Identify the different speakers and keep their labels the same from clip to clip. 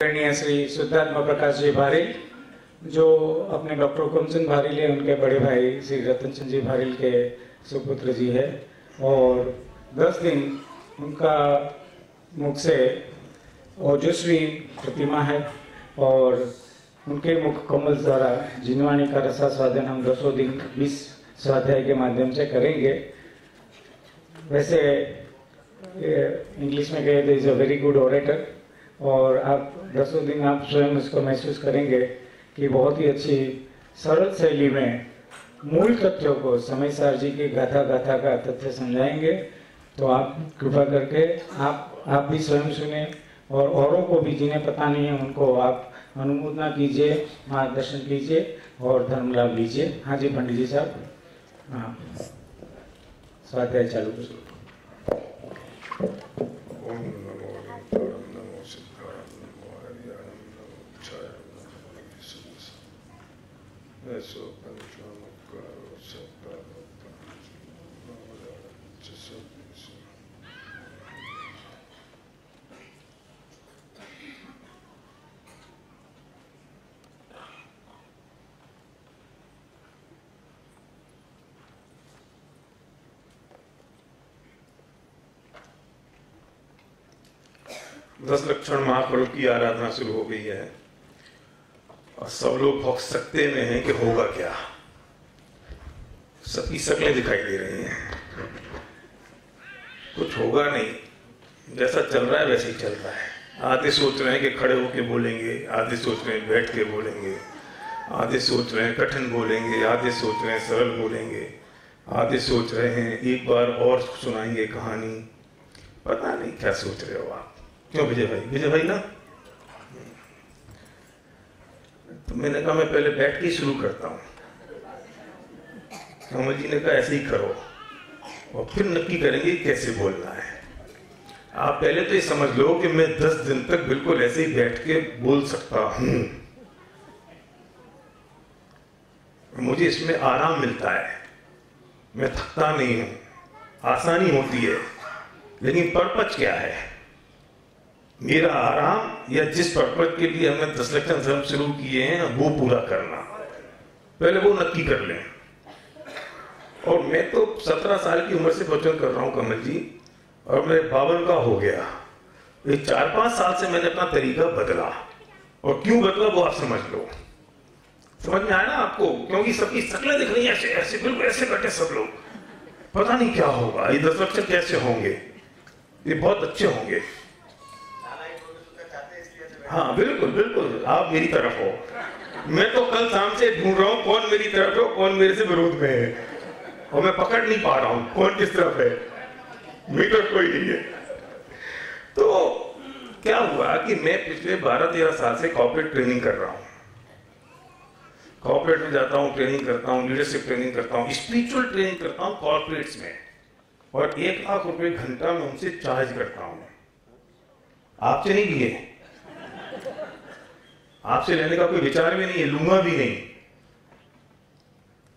Speaker 1: आदरणीय श्री शुद्धात्मा प्रकाश जी भारिल जो अपने डॉक्टर सिंह भारिल है उनके बड़े भाई श्री रतन चंद जी भारिल के सुपुत्र जी है। और दस दिन उनका मुख से ओजस्वी प्रतिमा है, और उनके मुख कमल द्वारा जिनवाणी का रसा स्वादन हम दसों दिन बीस स्वाध्याय के माध्यम से करेंगे। वैसे इंग्लिश में कहे तो is a very good orator और आप दसों दिन आप स्वयं इसको महसूस करेंगे कि बहुत ही अच्छी सरल शैली में मूल तथ्यों को समय सार जी की गाथा गाथा का तथ्य समझाएँगे। तो आप कृपा करके आप आप भी स्वयं सुने और औरों को भी जिन्हें पता नहीं है उनको आप अनुमोदना कीजिए, मार्गदर्शन कीजिए और धर्म लाभ लीजिए। हाँ जी, पंडित जी साहब। हाँ। स्वाध्याय चालू
Speaker 2: ओम नमो अनंतारम नमो सिद्धारम नमो हरियाणम नमो क्षायम नमो विशुद्धि ऐसो पंचमकारो सत्ता दस लक्षण महाप्रभु की आराधना शुरू हो गई है और सब लोग भौक सकते में हैं कि होगा क्या। सबकी शक्लें दिखाई दे रही हैं। कुछ होगा नहीं। जैसा चल रहा है वैसे ही चल रहा है। आधे सोच रहे हैं कि खड़े होके बोलेंगे, आधे सोच रहे हैं बैठ के बोलेंगे, आधे सोच रहे हैं कठिन बोलेंगे, आधे सोच रहे हैं सरल बोलेंगे, आधे सोच रहे हैं एक बार और सुनाएँगे कहानी। पता नहीं क्या सोच रहे हो आप। क्यों विजय भाई? विजय भाई ना? तो मैंने कहा, मैं पहले बैठ के शुरू करता हूँ। कमल जी ने कहा, ऐसे ही करो और फिर नक्की करेंगे कैसे बोलना है। आप पहले तो ये समझ लो कि मैं दस दिन तक बिल्कुल ऐसे ही बैठ के बोल सकता हूँ। मुझे इसमें आराम मिलता है। मैं थकता नहीं हूँ। आसानी होती है। लेकिन पर्पज क्या है? मेरा आराम या जिस पर्पज के लिए हमने दस लक्षण धर्म शुरू किए हैं, वो पूरा करना। पहले वो नक्की कर लें। और मैं तो सत्रह साल की उम्र से वचन कर रहा हूँ कमल जी, और मैं बावन का हो गया। ये चार पाँच साल से मैंने अपना तरीका बदला। और क्यों बदला वो आप समझ लो। समझ में आया ना आपको? क्योंकि सबकी शक्लें दिख रही है, ऐसे ऐसे बिल्कुल ऐसे बैठे सब लोग। पता नहीं क्या होगा, ये दस लक्षण कैसे होंगे? ये बहुत अच्छे होंगे। हाँ बिल्कुल बिल्कुल, आप मेरी तरफ़ हो। मैं तो कल शाम से ढूंढ रहा हूँ कौन मेरी तरफ़ है कौन मेरे से विरोध में है। और मैं पकड़ नहीं पा रहा हूँ कौन किस तरफ़ है। मीटर कोई नहीं है। तो क्या हुआ कि मैं पिछले 12-13 साल से कॉर्पोरेट ट्रेनिंग कर रहा हूँ। कॉर्पोरेट में जाता हूँ ट्रेनिंग करता हूँ लीडरशिप ट्रेनिंग करता हूँ स्पिरिचुअल ट्रेनिंग करता हूँ कॉर्पोरेट्स में। और एक लाख रुपए घंटा में उनसे चार्ज करता हूँ। आपसे नहीं लिए आपसे लेने का कोई विचार भी नहीं है, लूँगा भी नहीं।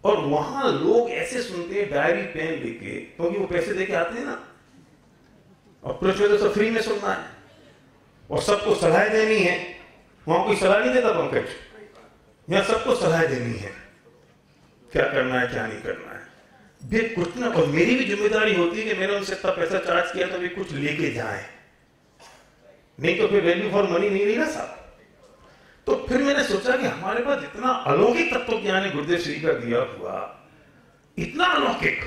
Speaker 2: और वहाँ लोग ऐसे सुनते हैं, डायरी पेन लेके, क्योंकि वो पैसे देके आते हैं ना। और पृथ्वी तो फ्री में सुनना है। और सबको सलाह देनी है। वहाँ कोई सलाह नहीं देता पंकज? यहाँ सबको सलाह देनी है? क्या करना है, क्या नहीं करना है? वे कुछ ना, और मेरी भी ज़िम्मेदारी होती है कि मैंने उनसे इतना पैसा चार्ज किया तो वे कुछ लेके जाए। नहीं तो फिर वैल्यू फॉर मनी नहीं रही ना साहब। तो फिर मैंने सोचा कि हमारे पास इतना अलौकिक तत्व ज्ञान है, गुरुदेव श्री का दिया हुआ, इतना अलौकिक।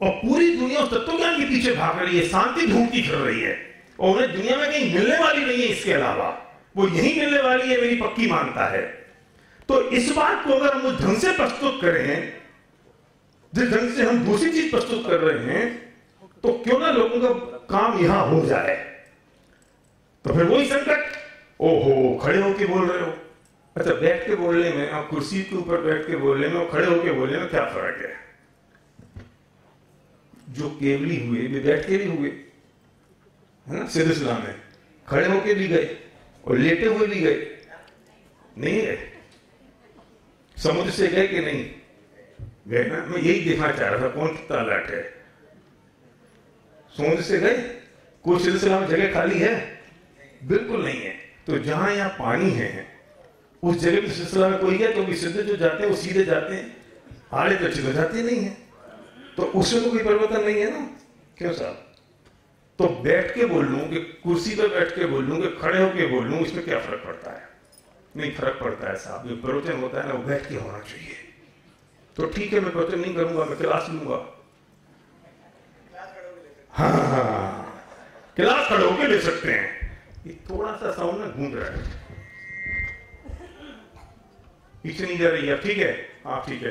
Speaker 2: और पूरी दुनिया उस तत्व ज्ञान के पीछे भाग रही है, शांति ढूंढती फिर रही है। और उन्हें दुनिया में कहीं मिलने वाली नहीं है इसके अलावा। वो यही मिलने वाली है, मेरी पक्की मानता है। तो इस बात को अगर हम उस ढंग से प्रस्तुत करें, जिस ढंग से हम दूसरी चीज़ प्रस्तुत कर रहे हैं तो क्यों ना लोगों का काम यहाँ हो जाए। तो फिर वही संकट। ओहो, खड़े होके बोल रहे हो। अच्छा बैठ के बोलने में और कुर्सी के ऊपर बैठ के बोलने में और खड़े होके बोलने में क्या फ़र्क है? जो केवली हुए, वे बैठ के भी हुए, है ना, सिद्ध इस्लाम में। खड़े होके भी गए और लेटे हुए भी गए। नहीं गए समुद्र से गए कि नहीं? गए ना। मैं यही देखना चाह रहा था, कौन कितना अलर्ट है। समुद्र से गए? कोई सिलसिला में जगह खाली है? बिल्कुल नहीं है। तो जहाँ यहाँ पानी है उस जगह पे सिलसिला में कोई गया क्योंकि सिद्ध जो जाते हैं वो सीधे जाते हैं। आड़े तो तो जाते नहीं है। तो उसमें तो कोई परिवर्तन नहीं है ना? क्यों साहब? तो बैठ के बोल लूँ कि कुर्सी पर बैठ के बोल लूँ कि खड़े होके बोल लूँ इसमें क्या फ़र्क पड़ता है? नहीं फ़र्क पड़ता है साहब। जो प्रवचन होता है ना वो बैठ के होना चाहिए। तो ठीक है मैं प्रवचन नहीं करूँगा मैं क्लास लूँगा। हाँ, हाँ, हाँ। क्लास खड़े होके ले सकते हैं। ये थोड़ा सा साउंड ना गूंज रहा है। पीछे नहीं जा रही है, ठीक है? हाँ ठीक है।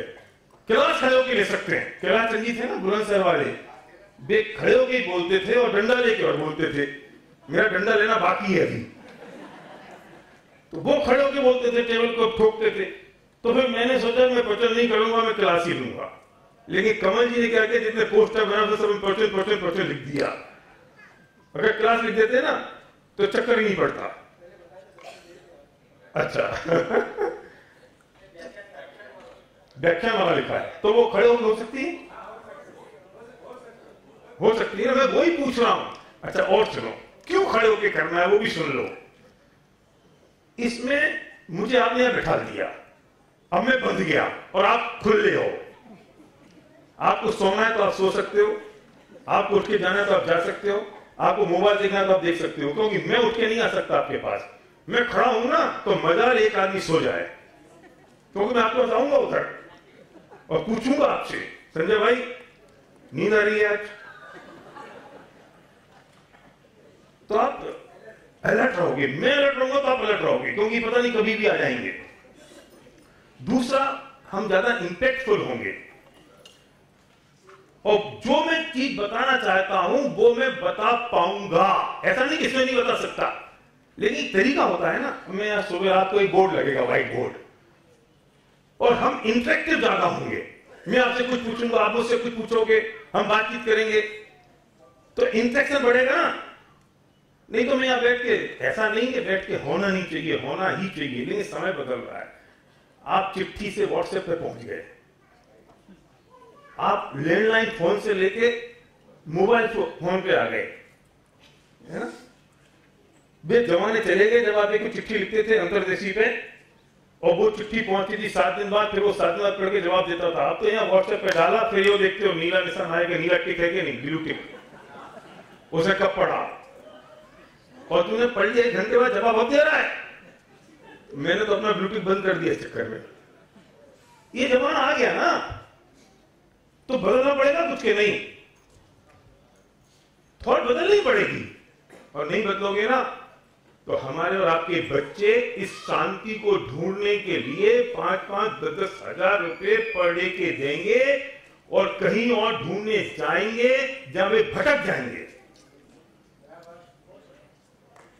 Speaker 2: क्लास खड़े होके ले सकते हैं। कैलाश चंदी थे ना बुलंद सर वाले? वे खड़े होके बोलते थे और डंडा लेके और बोलते थे, मेरा डंडा लेना बाकी है अभी। तो वो खड़े होके बोलते थे, टेबल को ठोकते थे। तो फिर मैंने सोचा, मैं प्रवचन नहीं करूँगा, मैं क्लास ही लूँगा। लेकिन कमल जी ने क्या किया, जितने पोस्टर बना था सब प्रवचन प्रवचन प्रवचन लिख दिया। अगर क्लास लिख देते ना तो चक्कर ही नहीं पड़ता। अच्छा। व्याख्यान वाला लिखा है। तो वो खड़े हो सकती है? हो सकती है। मैं वही पूछ रहा हूँ। अच्छा और सुनो। क्यों खड़े होके करना है, वो भी सुन लो। इसमें मुझे आपने यहाँ बैठा दिया। अब मैं बंध गया, और आप खुले हो। आपको सोना है तो आप सो सकते हो। आपको उठ के जाना है तो आप जा सकते हो। आपको मोबाइल देखना है तो आप देख सकते हो, क्योंकि मैं उठ के नहीं आ सकता आपके पास। मैं खड़ा हूँ ना तो मज़ा एक आदमी सो जाए। क्योंकि मैं आपको बताऊँगा उधर। और पूछूँगा आपसे, संजय भाई, नींद आ रही है आज? तो आप अलर्ट रहोगे, मैं अलर्ट रहूँगा तो आप अलर्ट रहोगे, क्योंकि पता नहीं कभी भी आ जाएँगे। दूसरा, हम ज़्यादा इंपैक्टफुल होंगे। और जो मैं चीज़ बताना चाहता हूँ, वो मैं बता पाऊँगा। ऐसा नहीं कि इसमें नहीं बता सकता। लेकिन तरीका होता है ना मैं यहाँ सुबह रात को एक बोर्ड लगेगा व्हाइट बोर्ड और हम इंटरेक्टिव ज़्यादा होंगे। मैं आपसे कुछ पूछूँगा, आप मुझसे कुछ पूछोगे, हम बातचीत करेंगे। तो इंटरेक्शन बढ़ेगा ना। नहीं तो मैं यहाँ बैठ के, ऐसा नहीं कि बैठ के होना नहीं चाहिए, होना ही चाहिए, लेकिन समय बदल रहा है। आप चिट्ठी से व्हाट्सएप पे पहुँच गए। आप लैंडलाइन फ़ोन से लेके मोबाइल फ़ोन पे आ गए। है ना? वे जमाने चले गए जब आप एक चिट्ठी लिखते थे अंतरदेशी पे, और वो चिट्ठी पहुँचती थी सात दिन बाद, फिर वो सात दिन बाद पढ़ के जवाब देता था। अब तो यहाँ व्हाट्सएप पे डाला, फिर ये देखते हो, नीला निशान आएगा नीला टिक है कि नहीं? Blue tick. उसे कब पढ़ा? और तुमने पढ़ लिया एक घंटे बाद, जवाब अब दे रहा है। मैंने तो अपना ब्लूटूथ बंद कर दिया इस चक्कर में। ये जमाना आ गया ना। तो बदलना पड़ेगा कुछ के नहीं। थॉट बदलनी पड़ेगी। और नहीं बदलोगे ना तो हमारे और आपके बच्चे इस शांति को ढूँढने के लिए पाँच पाँच दस दस हज़ार रुपए पर डे के देंगे और कहीं और ढूँढने जाएँगे, जहाँ वे भटक जाएँगे।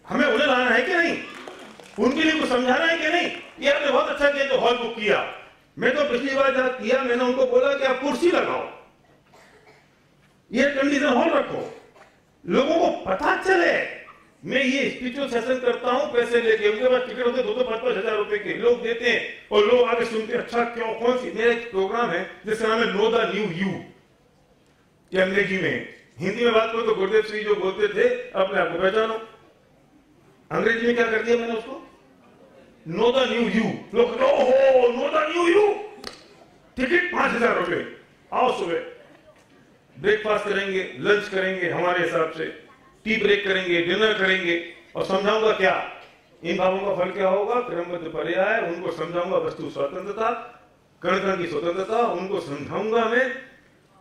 Speaker 2: हमें उन्हें लाना है कि नहीं? उनके लिए कुछ समझाना है कि नहीं? ये आपने बहुत अच्छा किया, जो हॉल बुक किया। मैं तो पिछली बार जब किया, मैंने उनको बोला कि आप कुर्सी लगाओ। ये कंडीशन हॉल रखो। लोगों को पता चले। मैं ये स्पिरिचुअल सेशन करता हूँ, पैसे लेके। उनके पास टिकट होते दो दो पाँच पाँच हज़ार रुपए के। लोग देते हैं, और लोग आगे सुनते अच्छा क्यों? कौन सी? मेरा एक प्रोग्राम है, जिसका नाम है नो द न्यू ये अंग्रेज़ी में? हिंदी में बात करो तो गुरुदेव सिंह जो बोलते थे, अपने आप को पहचानो। अंग्रेज़ी में क्या कर दिया मैंने उसको? नो द न्यू यू लोग ओहो no the new you ticket पाँच हज़ार रुपए। आओ सुबह। ब्रेकफास्ट करेंगे लंच करेंगे हमारे हिसाब से। टी ब्रेक करेंगे डिनर करेंगे। और समझाऊँगा क्या? इन भावों का फल क्या होगा? क्रमबद्ध पर्याय उनको समझाऊँगा वस्तु स्वतंत्रता कण कण की स्वतंत्रता, उनको समझाऊँगा मैं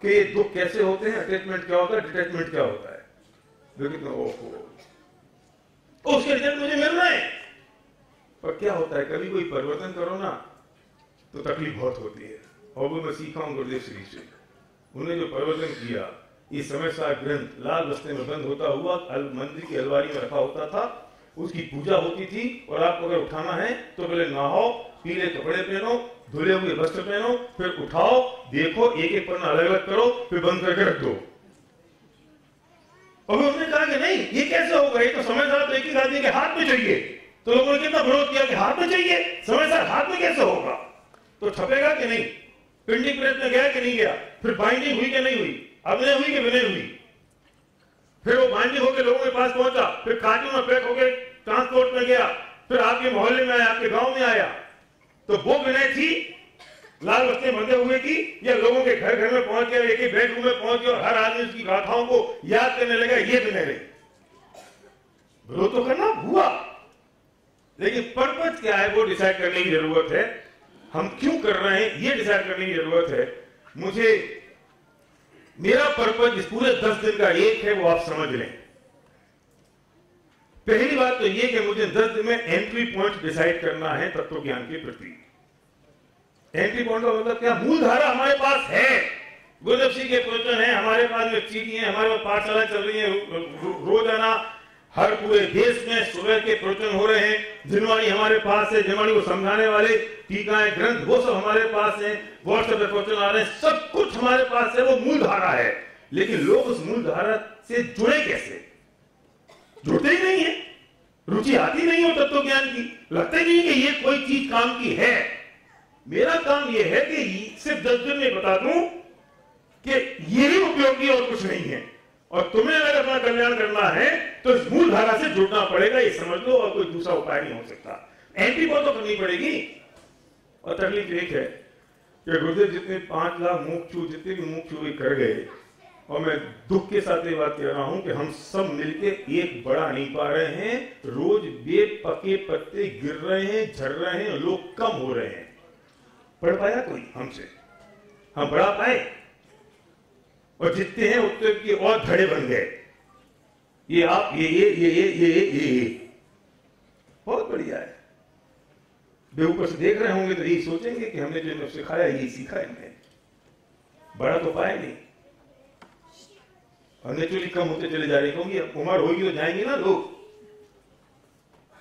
Speaker 2: कि ये दुख कैसे होते हैं अटैचमेंट क्या होता है डिटैचमेंट क्या होता है। ओहो। उसके रिज़ल्ट मुझे मिल रहे हैं। पर क्या होता है, कभी कोई परिवर्तन करो ना तो तकलीफ़ बहुत होती है। और वो मैं सीखा हूँ गुरुदेव श्री से उन्हें जो परिवर्तन किया, ये समय सा ग्रंथ लाल बस्ते में बंद होता हुआ मंदिर की अलवारी में रखा होता था, उसकी पूजा होती थी, और आपको अगर उठाना है तो पहले नहाओ, पीले कपड़े पहनो, धुले हुए वस्त्र पहनो, फिर उठाओ, देखो एक एक पन्ना अलग अलग करो, फिर बंद करके रख दो। और उसने कहा कि नहीं, ये कैसे होगा? ये तो समय साथ एक ही आदमी के हाथ में चाहिए। तो लोगों ने कितना विरोध किया कि हाथ में चाहिए समय सर हाथ में कैसे होगा? तो छपेगा कि नहीं? प्रिंटिंग प्रेस में गया कि नहीं गया? फिर बाइंडिंग हुई कि नहीं हुई? अभिनय हुई कि विनय हुई? फिर वो बाइंडिंग होकर लोगों के पास पहुँचा, फिर कार्टून में पैक हो गए ट्रांसपोर्ट में गया, फिर आपके मोहल्ले में आया, आपके गाँव में आया। तो वो विनय थी, लाल बत्ते बंधे हुए की, या लोगों के घर घर में पहुँच गया, एक ही बेडरूम में पहुँच गया, और हर आदमी उसकी गाथाओं को याद करने लगा, ये विनय रही। विरोध तो करना हुआ। लेकिन पर्पज क्या है, वो डिसाइड करने की ज़रूरत है। हम क्यों कर रहे हैं, ये डिसाइड करने की ज़रूरत है। मुझे, मेरा पर्पज इस पूरे दस दिन का एक है, वो आप समझ लें। पहली बात तो ये कि मुझे दस दिन में एंट्री पॉइंट डिसाइड करना है तत्व ज्ञान के प्रति एंट्री पॉइंट का मतलब क्या? मूल धारा हमारे पास है। गुरुदेव सिंह के प्रवचन है, हमारे पास में चीटी है, हमारे पास पाठशाला चल रही है रोज़ाना हर पूरे देश में सुबह के प्रवचन हो रहे हैं। जिनवाणी हमारे पास है, जिनवाणी को समझाने वाले, टीकाएँ, ग्रंथ, वो सब हमारे पास है व्हाट्सएप पे प्रवचन आ रहे हैं, सब कुछ हमारे पास है, वो मूल धारा है। लेकिन लोग उस मूल धारा से जुड़े कैसे? जुड़ते ही नहीं है। रुचि आती नहीं हो तत्व ज्ञान की। लगता ही नहीं कि ये कोई चीज़ काम की है। मेरा काम यह है कि सिर्फ़ दस दिन में बता दूँ कि यही उपयोगी और कुछ नहीं है। और तुम्हें अगर अपना कल्याण करना है तो इस मूल धारा से जुड़ना पड़ेगा, ये समझ लो, और कोई दूसरा उपाय नहीं हो सकता। एंटी बॉल तो करनी पड़ेगी। और तकलीफ़ एक है कि गुरुदेव जितने पाँच लाख मुख छू जितने भी मुख छू कर गए, और मैं दुख के साथ ये बात कह रहा हूँ कि हम सब मिलके एक बड़ा नहीं पा रहे हैं। रोज बे पके पत्ते गिर रहे हैं झड़ रहे हैं, लोग कम हो रहे हैं। पढ़ पाया कोई हमसे? हम बढ़ा पाए? और जितने हैं उतने के और धड़े बन गए। ये आप, ये ये ये ये ये ये ये बहुत बढ़िया है। बेऊपर से देख रहे होंगे तो यही सोचेंगे कि हमने जो सिखाया, यही सीखा इनने। बड़ा तो पाए नहीं। और नेचुरली कम होते चले जा रहे क्योंकि उम्र होगी तो जाएँगे ना लोग।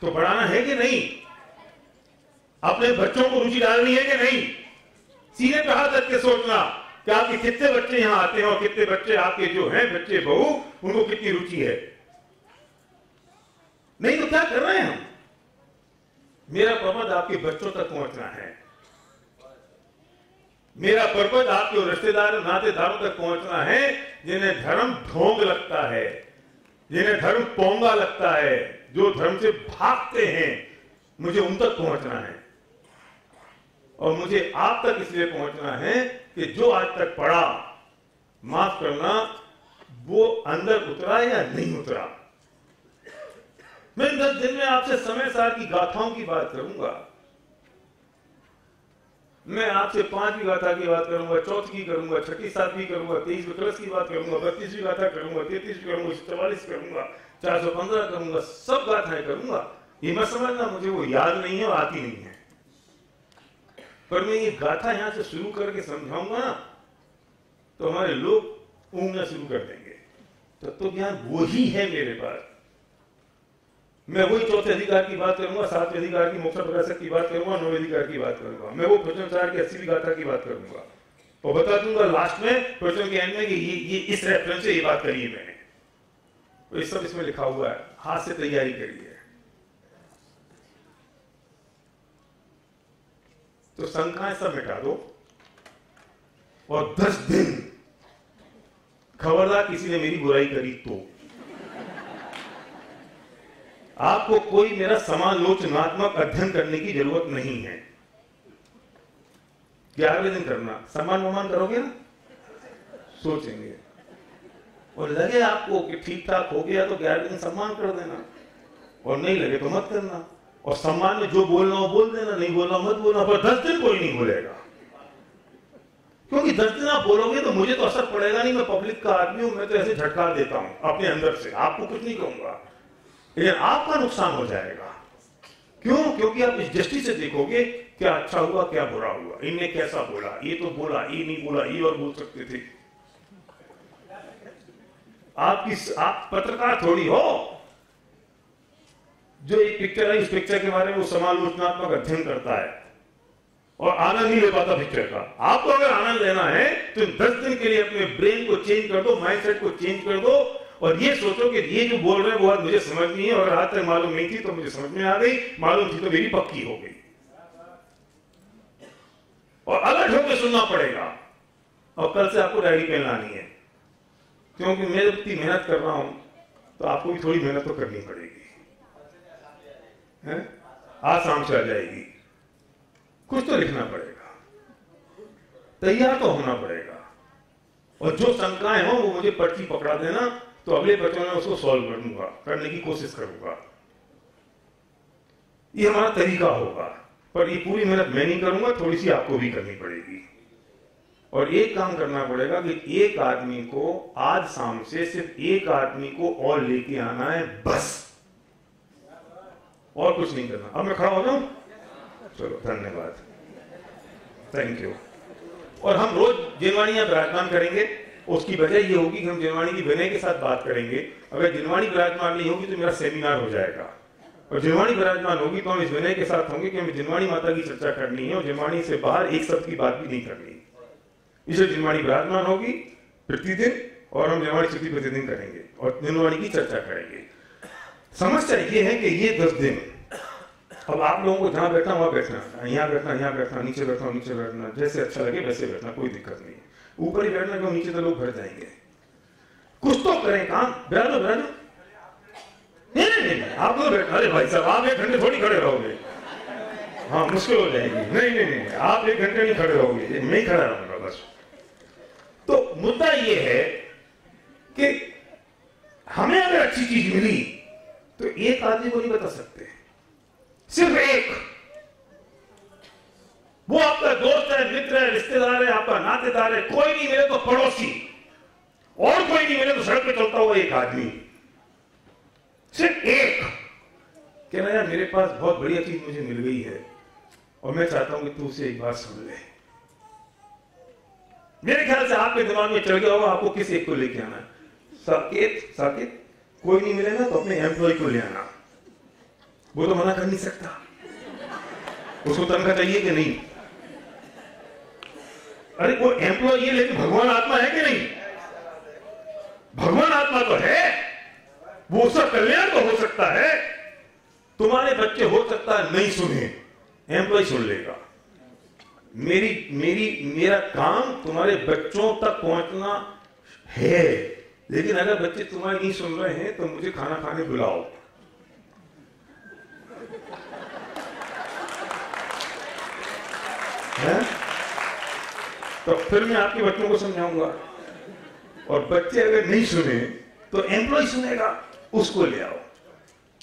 Speaker 2: तो बढ़ाना है कि नहीं? अपने बच्चों को रुचि डालनी है कि नहीं? सीधे कहा तक के सोचना। कि आपके कितने बच्चे यहाँ आते हैं और कितने बच्चे आपके जो हैं, बच्चे बहू, उनको कितनी रुचि है? नहीं तो क्या कर रहे हैं हम? मेरा पर्पज आपके बच्चों तक पहुँचना है। मेरा पर्पज आपके रिश्तेदार, नातेदारों तक पहुँचना है, जिन्हें धर्म ढोंग लगता है, जिन्हें धर्म पोंगा लगता है, जो धर्म से भागते हैं, मुझे उन तक पहुँचना है। और मुझे आप तक इसलिए पहुँचना है कि जो आज तक पढ़ा, माफ़ करना, वो अंदर उतरा या नहीं उतरा? मैं दस दिन में आपसे समय सार की गाथाओं की बात करूँगा। मैं आपसे पांचवी गाथा की बात करूँगा, चौथी की करूँगा, छठी, सातवीं करूँगा, तेईसवीं कलश की बात करूँगा, बत्तीसवीं गाथा करूँगा, तैतीसवीं करूँगा, चौवालीस करूँगा, चार सौ पंद्रह करूँगा, सब गाथाएँ करूँगा। ये मैं समझना, मुझे वो याद नहीं है आती नहीं है। पर मैं ये गाथा यहाँ से शुरू करके समझाऊँगा ना तो हमारे लोग ऊंगना शुरू कर देंगे। तत्व तो ज्ञान वही है मेरे पास। मैं वही चौथे अधिकार की बात करूँगा सातवें अधिकार की मोक्ष प्रकाशक की बात करूँगा नौवे अधिकार की बात करूँगा। मैं वो प्रचन की अस्सी गाथा की बात करूँगा। और बता दूँगा लास्ट में प्रचन के एंड में कि ये, ये इस रेफरेंस से ये बात करी है मैंने। तो ये सब इसमें लिखा हुआ है। हाथ से तैयारी करिए तो शंकाएँ सब मिटा दो। और दस दिन खबरदार किसी ने मेरी बुराई करी तो। आपको कोई मेरा समालोचनात्मक अध्ययन करने की ज़रूरत नहीं है। ग्यारहवें दिन करना। सम्मान वमान करोगे ना? सोचेंगे। और लगे आपको कि ठीक ठाक हो गया तो ग्यारहवें दिन सम्मान कर देना। और नहीं लगे तो मत करना। और सम्मान में जो बोलना हो बोल देना, नहीं बोलना मत बोलना, पर दस दिन कोई नहीं बोलेगा क्योंकि दस दिन आप बोलोगे तो मुझे तो असर पड़ेगा नहीं, मैं पब्लिक का आदमी हूँ, मैं तो ऐसे झटका देता हूँ अपने अंदर से। आपको कुछ नहीं कहूँगा। लेकिन आपका नुकसान हो जाएगा। क्यों? क्योंकि आप इस दृष्टि से देखोगे, क्या अच्छा हुआ, क्या बुरा हुआ। इनने कैसा बोला? ये तो बोला, ये नहीं बोला, ये और बोल सकते थे। आपकी आप पत्रकार थोड़ी हो। जो एक पिक्चर है, इस पिक्चर के बारे में वो समालोचनात्मक अध्ययन करता है। और आनंद नहीं ले पाता पिक्चर का। आपको अगर आनंद लेना है तो दस दिन के लिए अपने ब्रेन को चेंज कर दो माइंडसेट को चेंज कर दो, और ये सोचो कि ये जो बोल रहे हैं, वो बात मुझे समझ नहीं है, और आज तक मालूम नहीं थी तो मुझे समझ में आ गई, मालूम थी तो मेरी पक्की हो गई। और अलर्ट होकर सुनना पड़ेगा। और कल से आपको डायरी पेन लानी है। क्योंकि मैं जब इतनी मेहनत कर रहा हूँ तो आपको भी थोड़ी मेहनत तो करनी पड़ेगी। आज शाम से आ जाएगी। कुछ तो लिखना पड़ेगा। तैयार तो होना पड़ेगा। और जो शंकाएँ हो, वो मुझे पर्ची पकड़ा देना तो अगले बच्चों में उसको सॉल्व करूँगा, करने की कोशिश करूँगा। ये हमारा तरीका होगा। पर ये पूरी मेहनत मैं नहीं करूँगा, थोड़ी सी आपको भी करनी पड़ेगी। और एक काम करना पड़ेगा कि एक आदमी को आज शाम से सिर्फ़ एक आदमी को और लेके आना है, बस। और कुछ नहीं करना। अब मैं खड़ा हो जाऊँ? चलो, धन्यवाद। थैंक यू और हम रोज जिनवाणी विराजमान करेंगे, उसकी वजह यह होगी कि हम जिनवाणी की विनय के साथ बात करेंगे। अगर जिनवाणी विराजमान नहीं होगी तो मेरा सेमिनार हो जाएगा। और जिनवाणी विराजमान होगी तो हम इस विनय के साथ होंगे कि हमें जिनवाणी माता की चर्चा करनी है और जिनवाणी से बाहर एक शब्द की बात भी नहीं करनी। इसलिए जिनवाणी विराजमान होगी, प्रतिदिन, और हम जिनवाणी छुट्टी प्रतिदिन करेंगे और जिनवाणी की चर्चा करेंगे। समस्या ये है कि ये दस दिन। अब आप लोगों को जहाँ बैठना वहाँ बैठना यहाँ बैठना यहाँ बैठना, नीचे बैठना नीचे बैठना। जैसे अच्छा लगे वैसे बैठना, कोई दिक्कत नहीं है। ऊपर ही बैठना क्यों नीचे तो लोग भर जाएँगे। कुछ तो करें काम। बैठो बैठो नहीं नहीं नहीं आप तो बैठना। अरे भाई साहब, आप एक घंटे थोड़ी खड़े रहोगे। हाँ मुश्किल हो जाएगी। नहीं नहीं नहीं आप एक घंटे नहीं खड़े रहोगे। मैं ही खड़ा रहूँगा, बस। तो मुद्दा ये है कि हमें अगर अच्छी चीज़ मिली तो एक आदमी को नहीं बता सकते। सिर्फ़ एक। वो आपका दोस्त है, मित्र है, रिश्तेदार है, आपका नातेदार है, कोई नहीं मिले तो पड़ोसी। और कोई नहीं मिले तो सड़क पे चलता हुआ एक आदमी। सिर्फ़ एक। कहना यार, मेरे पास बहुत बढ़िया चीज़ मुझे मिल गई है, और मैं चाहता हूँ कि तू उसे एक बार सुन ले। मेरे ख्याल से आपके दिमाग में चल गया होगा, आपको किस एक को लेके आना है? साकेत साकेत? कोई नहीं मिले ना तो अपने एम्प्लॉय को ले आना। वो तो मना कर नहीं सकता। उसको तनख्वाह चाहिए कि नहीं? अरे वो एम्प्लॉय ये लेकिन भगवान आत्मा है कि नहीं? भगवान आत्मा तो है। वो उसका कल्याण तो हो सकता है। तुम्हारे बच्चे हो सकता है, नहीं सुने। एम्प्लॉय सुन लेगा। मेरी मेरी, मेरा काम तुम्हारे बच्चों तक पहुँचना है। लेकिन अगर बच्चे तुम्हारे नहीं सुन रहे हैं तो मुझे खाना खाने बुलाओ। है? तो फिर मैं आपके बच्चों को समझाऊँगा। और बच्चे अगर नहीं सुने तो एम्प्लॉय सुनेगा, उसको ले आओ।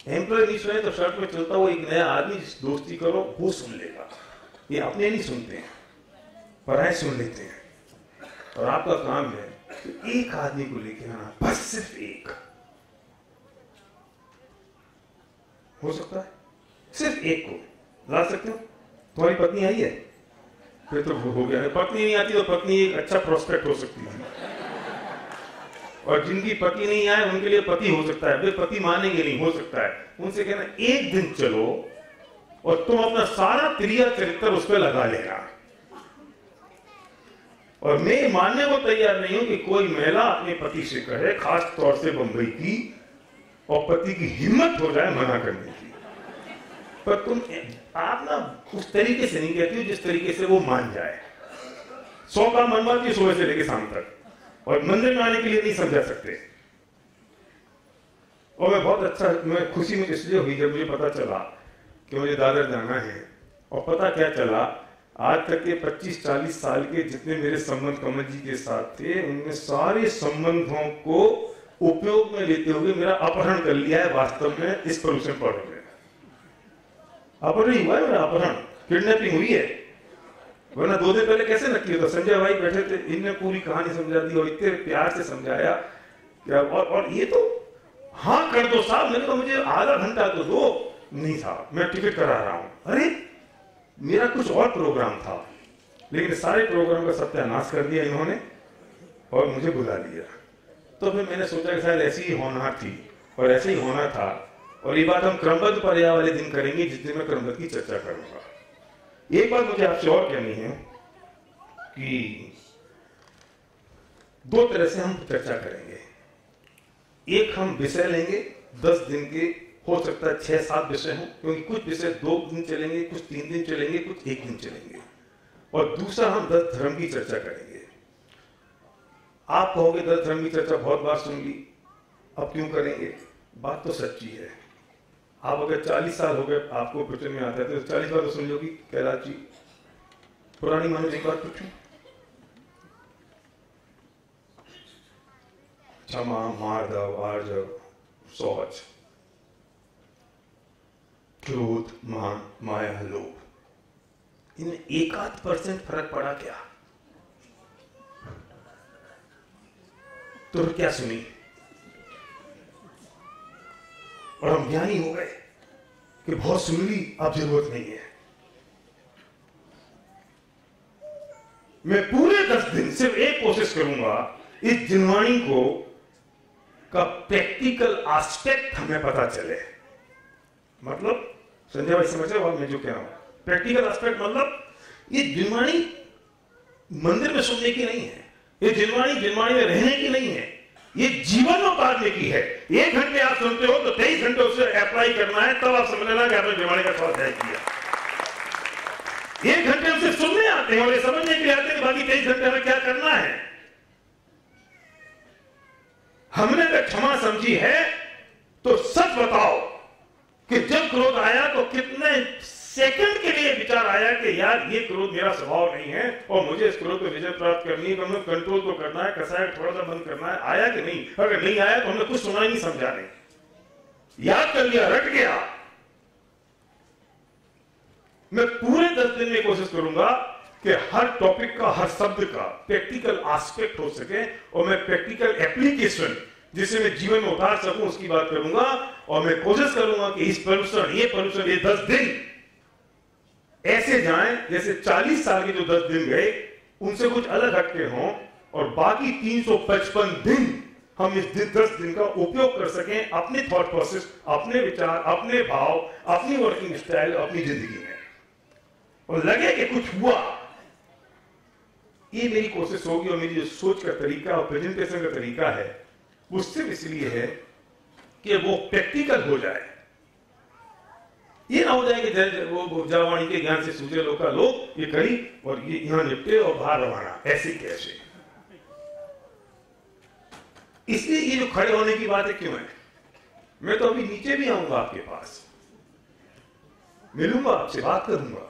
Speaker 2: एम्प्लॉय नहीं सुने तो शर्ट में चलता हुआ एक नया आदमी दोस्ती करो, वो सुन लेगा। ये अपने नहीं सुनते हैं पराए सुन लेते हैं। और आपका काम है तो एक आदमी को लेके आना, बस सिर्फ़ एक। हो सकता है? सिर्फ़ एक को। ला सकते हो? तुम्हारी पत्नी आई है? फिर तो हो गया है। पत्नी नहीं आती तो पत्नी एक अच्छा प्रोस्पेक्ट हो सकती है। और जिनकी पति नहीं आए, उनके लिए पति हो सकता है। वे पति मानेंगे नहीं, हो सकता है। उनसे कहना, एक दिन चलो और तुम अपना सारा क्रिया चरित्र उस पर लगा लेना। और मैं मानने को तैयार नहीं हूँ कि कोई महिला अपने पति से कहे, खास तौर से बंबई की, और पति की हिम्मत हो जाए मना करने की। पर तुम, आप ना उस तरीके से नहीं कहती हो जिस तरीके से वो मान जाए। सौ का मन मानती सुबह से लेकर शाम तक। और मंदिर में आने के लिए नहीं समझा सकते। और मैं बहुत अच्छा मैं खुशी मुझे इसलिए हुई जब मुझे पता चला कि मुझे दादर जाना है। और पता क्या चला? आज तक के 25-40 साल के जितने मेरे संबंध कमल जी के साथ थे, उनने सारे संबंधों को उपयोग में लेते हुए मेरा अपहरण कर लिया है वास्तव में इस प्रदूषण पर्व में। अपहरण हुआ है मेरा अपहरण। किडनैपिंग हुई है। वरना दो दिन पहले कैसे नक्की होता? संजय भाई बैठे थे, इनने पूरी कहानी समझा दी और इतने प्यार से समझाया क्या और और ये तो हाँ कर दो साहब मैंने तो मुझे आधा घंटा तो दो। नहीं साहब, मैं टिकट करा रहा हूँ। अरे मेरा कुछ और प्रोग्राम था। लेकिन सारे प्रोग्राम का सत्यानाश कर दिया इन्होंने और मुझे बुला लिया। तो फिर मैंने सोचा कि शायद ऐसी ही होना थी और ऐसे ही होना था। और ये बात हम क्रमबद्ध पर्याय वाले दिन करेंगे, जिस दिन मैं क्रमबद्ध की चर्चा करूँगा। एक बात मुझे आपसे और कहनी है कि दो तरह से हम चर्चा करेंगे। एक हम विषय लेंगे दस दिन के हो सकता है छह, सात विषय हो, क्योंकि कुछ विषय दो दिन चलेंगे, कुछ तीन दिन चलेंगे, कुछ एक दिन चलेंगे। और दूसरा हम दस धर्म की चर्चा करेंगे। आप कहोगे दस धर्म की चर्चा बहुत बार सुन ली अब क्यों करेंगे? बात तो सच्ची है। आप अगर 40 साल हो गए आपको प्रवचन में आता है तो 40 बार तो सुन लो कि कैलाश जी। पुरानी मानो एक बार पूछू? क्षमा मार्दव आर्जव शौच क्रोध मान माया, लोभ। इनमें एक आध परसेंट फ़र्क पड़ा क्या? तो क्या सुनी और हम ज्ञानी हो गए कि बहुत सुन ली अब ज़रूरत नहीं है। मैं पूरे दस दिन सिर्फ़ एक कोशिश करूँगा इस जिनवाणी को का प्रैक्टिकल एस्पेक्ट हमें पता चले। मतलब संजय भाई समझ रहे मैं जो कह रहा हूँ। प्रैक्टिकल एस्पेक्ट मतलब ये जिनवाणी मंदिर में सुनने की नहीं है, ये जिनवाणी जिनवाणी में रहने की नहीं है, ये जीवन में उतारने की है। एक घंटे आप सुनते हो तो तेईस घंटे उसे अप्लाई करना है, तब तो आप समझ लेना कि आपने जिनवाणी का स्वाध्याय किया। एक घंटे उसे सुनने आते हैं और ये समझने के लिए आते हैं बाकी तेईस घंटे में क्या करना है? हमने अगर क्षमा समझी है तो सच बताओ कि जब क्रोध आया तो कितने सेकंड के लिए विचार आया कि यार, ये क्रोध मेरा स्वभाव नहीं है और मुझे इस क्रोध पर विजय प्राप्त करनी है तो कंट्रोल तो करना है, कसाय थोड़ा सा बंद करना है। आया कि नहीं? अगर नहीं आया तो हमने कुछ सुना ही नहीं समझा नहीं याद कर लिया, रट गया। मैं पूरे दस दिन में कोशिश करूँगा कि हर टॉपिक का, हर शब्द का प्रैक्टिकल एस्पेक्ट हो सके और मैं प्रैक्टिकल एप्लीकेशन जिसे मैं जीवन में उतार सकूँ, उसकी बात करूँगा और मैं कोशिश करूँगा कि इस पॉल्यूशन ये पॉल्यूशन ये दस दिन ऐसे जाएँ, जैसे 40 साल के जो 10 दिन गए, उनसे कुछ अलग हटके हों और बाकी 355 दिन हम इस दिन, दस दिन का उपयोग कर सकें अपने थॉट प्रोसेस अपने विचार, अपने भाव, अपनी वर्किंग स्टाइल अपनी ज़िंदगी में। और लगे कि कुछ हुआ। ये मेरी कोशिश होगी और मेरी जो सोच का तरीका और प्रेजेंटेशन का तरीका है सिर्फ़ इसलिए है कि वो प्रैक्टिकल हो जाए। ये ना हो जाए कि वो जावाणी के ज्ञान से सूझे लोग का लोग ये करी और ये यहाँ निपटे और बाहर रवाना, ऐसे कैसे इसलिए ये जो खड़े होने की बात है क्यों है? मैं तो अभी नीचे भी आऊँगा आपके पास। मिलूँगा आपसे, बात करूँगा।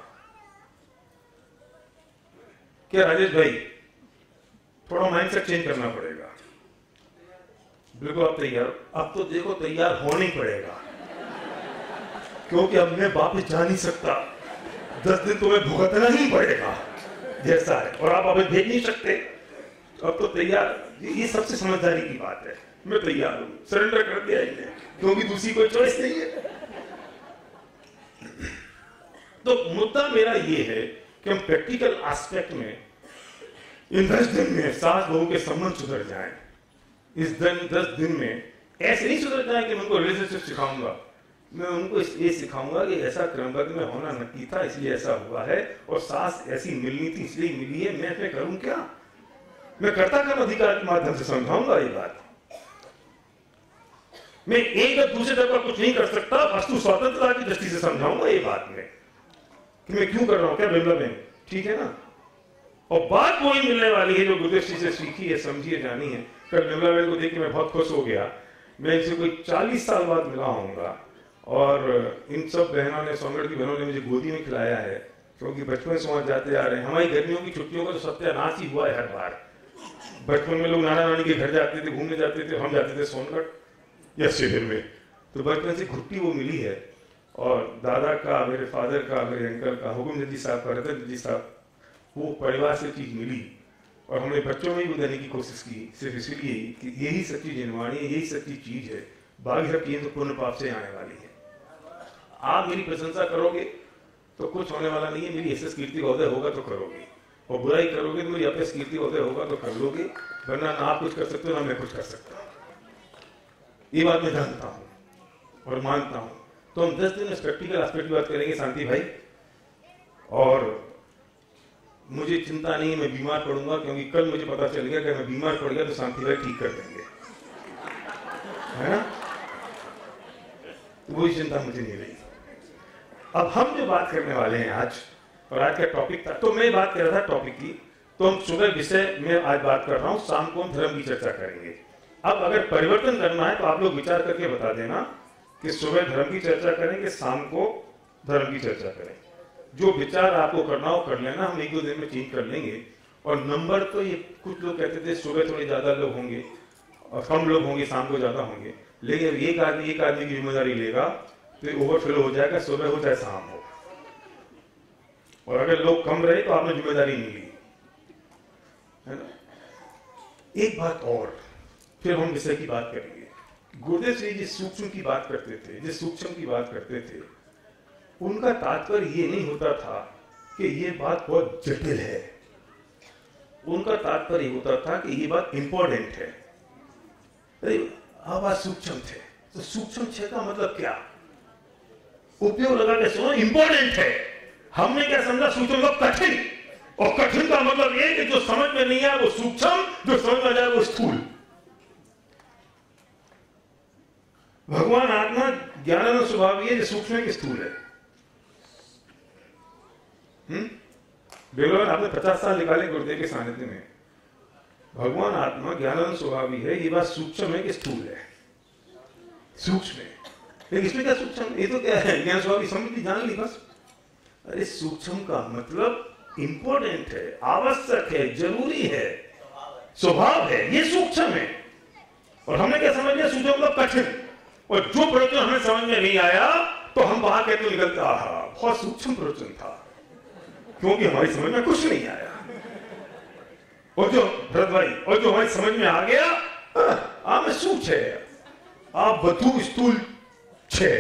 Speaker 2: क्या राजेश भाई, थोड़ा माइंडसेट चेंज करना पड़ेगा। बिल्कुल आप तैयार अब तो देखो तैयार होना ही पड़ेगा। क्योंकि अब मैं वापस जा नहीं सकता। दस दिन तुम्हें भुगतना ही पड़ेगा, जैसा है। और आप अभी भेज नहीं सकते। अब तो तैयार ये सबसे समझदारी की बात है। मैं तैयार हूँ। सरेंडर कर दिया इन्हें। क्योंकि दूसरी कोई चॉइस नहीं है। तो मुद्दा मेरा ये है कि हम प्रैक्टिकल एस्पेक्ट में इन दस दिन में सात लोगों के संबंध सुधर जाएँ। इस दिन, दस दिन में, ऐसे नहीं सुधर जाए कि मैं उनको रिलेशनशिप सिखाऊँगा। मैं उनको ये सिखाऊँगा कि ऐसा क्रमबद्ध में होना नक्की था, इसलिए ऐसा हुआ है, और सास ऐसी मिलनी थी, इसलिए मिली है, मैं फिर करूँ क्या? मैं कर्ता कर्म अधिकार के माध्यम से समझाऊँगा ये बात। मैं एक दूसरे तरफ़ का कुछ नहीं कर सकता, वस्तु स्वतंत्रता की दृष्टि से समझाऊँगा ये बात में। कि मैं क्यों कर रहा हूँ? क्या बिमला बहन? ठीक है ना? और बात वही मिलने वाली है जो गुरुदेव से सीखी है, समझी है, जानी है। कल बिमला बहन को देख के मैं बहुत खुश हो गया। मैं इनसे कोई चालीस साल बाद मिला हूँगा। और इन सब बहनों ने सोनगढ़ की बहनों ने मुझे गोदी में खिलाया है, क्योंकि बचपन से वहाँ जाते आ रहे हैं। हमारी गर्मियों की छुट्टियों का तो सत्यानाश ही हुआ है हर बार। बचपन में लोग नाना नानी के घर जाते थे, घूमने जाते थे, हम जाते थे सोनगढ़ या शिविर में। तो बचपन से घुट्टी वो मिली है। और दादा का, मेरे फादर का, मेरे अंकल का हुकुम जद्दी साहब का रतन जद्दी साहब वो परिवार से चीज़ मिली। और हमने बच्चों में भी देने की कोशिश की, सिर्फ़ इसलिए कि यही सच्ची जनवाणी है, यही सच्ची चीज़ है। सब चीज़ें तो पूर्ण पाप से आने वाली है। आप मेरी प्रशंसा करोगे तो कुछ होने वाला नहीं है। मेरी ऐसे कीर्ति का उदय होगा तो करोगे। और बुराई करोगे तो मेरी अपने कीर्ति उदय होगा तो कर लोगे, वरना ना आप कुछ कर सकते हो, ना मैं कुछ कर सकता ये बात मैं जानता हूँ और मानता हूँ। तो हम दस दिन में प्रैक्टिकल एस्पेक्ट की बात करेंगे, शांति भाई। और मुझे चिंता नहीं मैं बीमार पड़ूँगा, क्योंकि कल मुझे पता चल गया कि मैं बीमार पड़ गया तो शांति भाई ठीक कर देंगे। है ना? कोई चिंता मुझे नहीं रही। अब हम जो बात करने वाले हैं आज, और आज का टॉपिक था तो मैं बात कर रहा था टॉपिक की तो हम सुबह विषय में आज बात कर रहा हूँ, शाम को हम धर्म की चर्चा करेंगे। अब अगर परिवर्तन करना है तो आप लोग विचार करके बता देना कि सुबह धर्म की चर्चा करें कि शाम को धर्म की चर्चा करें। जो विचार आपको करना हो कर लेना, हम एक दो दिन में चेंज कर लेंगे। और नंबर तो ये कुछ लोग कहते थे, सुबह थोड़े ज़्यादा लोग होंगे, और कम लोग होंगे, शाम को ज़्यादा होंगे। लेकिन एक आदमी एक आदमी की ज़िम्मेदारी लेगा तो ओवरफ्लो हो जाएगा, सुबह हो चाहे शाम हो। और अगर लोग कम रहे तो आपने ज़िम्मेदारी नहीं ली। है ना? एक बात और, फिर हम विषय की बात करेंगे। गुरुदेव श्री जिस सूक्ष्म की बात करते थे, जिस सूक्ष्म की बात करते थे उनका तात्पर्य ये नहीं होता था कि ये बात बहुत जटिल है। उनका तात्पर्य होता था कि ये बात इंपॉर्टेंट है। अरे, आवाज़ सूक्ष्म थे। तो सूक्ष्म छे का मतलब क्या? उपयोग लगा के सुनो इंपॉर्टेंट है। हमने क्या समझा? सूक्ष्म का कठिन। और कठिन का मतलब ये कि जो समझ में नहीं आए वो सूक्ष्म, जो समझ में जाए वो स्थूल। भगवान आत्मा ज्ञान स्वभाव ये सूक्ष्म के स्थूल है। हम्म? आपने पचास साल निकाले गुरुदेव के सानिध्य में। भगवान आत्मा ज्ञान स्वभावी है ये बात सूक्ष्म है कि स्थूल है। सूक्ष्म है। लेकिन इसमें क्या सूक्ष्म? ये तो क्या है? ज्ञान स्वभावी समझ ली, जान ली बस। अरे सूक्ष्म का मतलब इंपॉर्टेंट है, आवश्यक है, ज़रूरी है। स्वभाव है, ये सूक्ष्म है। और हमने क्या समझ लिया? सूक्ष्म मतलब कठिन। और जो प्रवचन हमें समझ में नहीं आया तो हम बाहर कहते निकलते, आहा, बहुत सूक्ष्म प्रवचन था। क्योंकि हमारी समझ में कुछ नहीं आया और जो भरत भाई और जो हमारी समझ में आ गया आ में શું છે આ બધું સ્થૂલ છે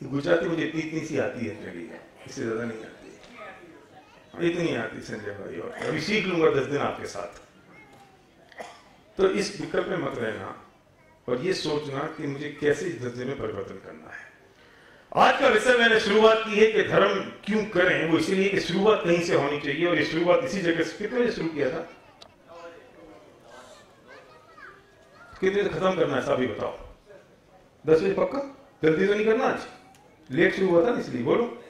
Speaker 2: गुजराती मुझे इतनी इतनी सी आती है चली इससे ज्यादा नहीं आती इतनी आती संजय भाई और अभी सीख लूंगा दस दिन आपके साथ तो इस विकल्प में मत रहना और ये सोचना कि मुझे कैसे इस दस दिन में परिवर्तन करना है आज का विषय मैंने शुरुआत की है कि धर्म क्यों करें, वो इसलिए कि शुरुआत कहीं से होनी चाहिए और ये शुरुआत इसी जगह से, कितने बजे शुरू किया था? कितने बजे खत्म करना है सभी बताओ। दस बजे पक्का? जल्दी तो नहीं करना आज? लेट शुरू हुआ था ना इसलिए, बोलो।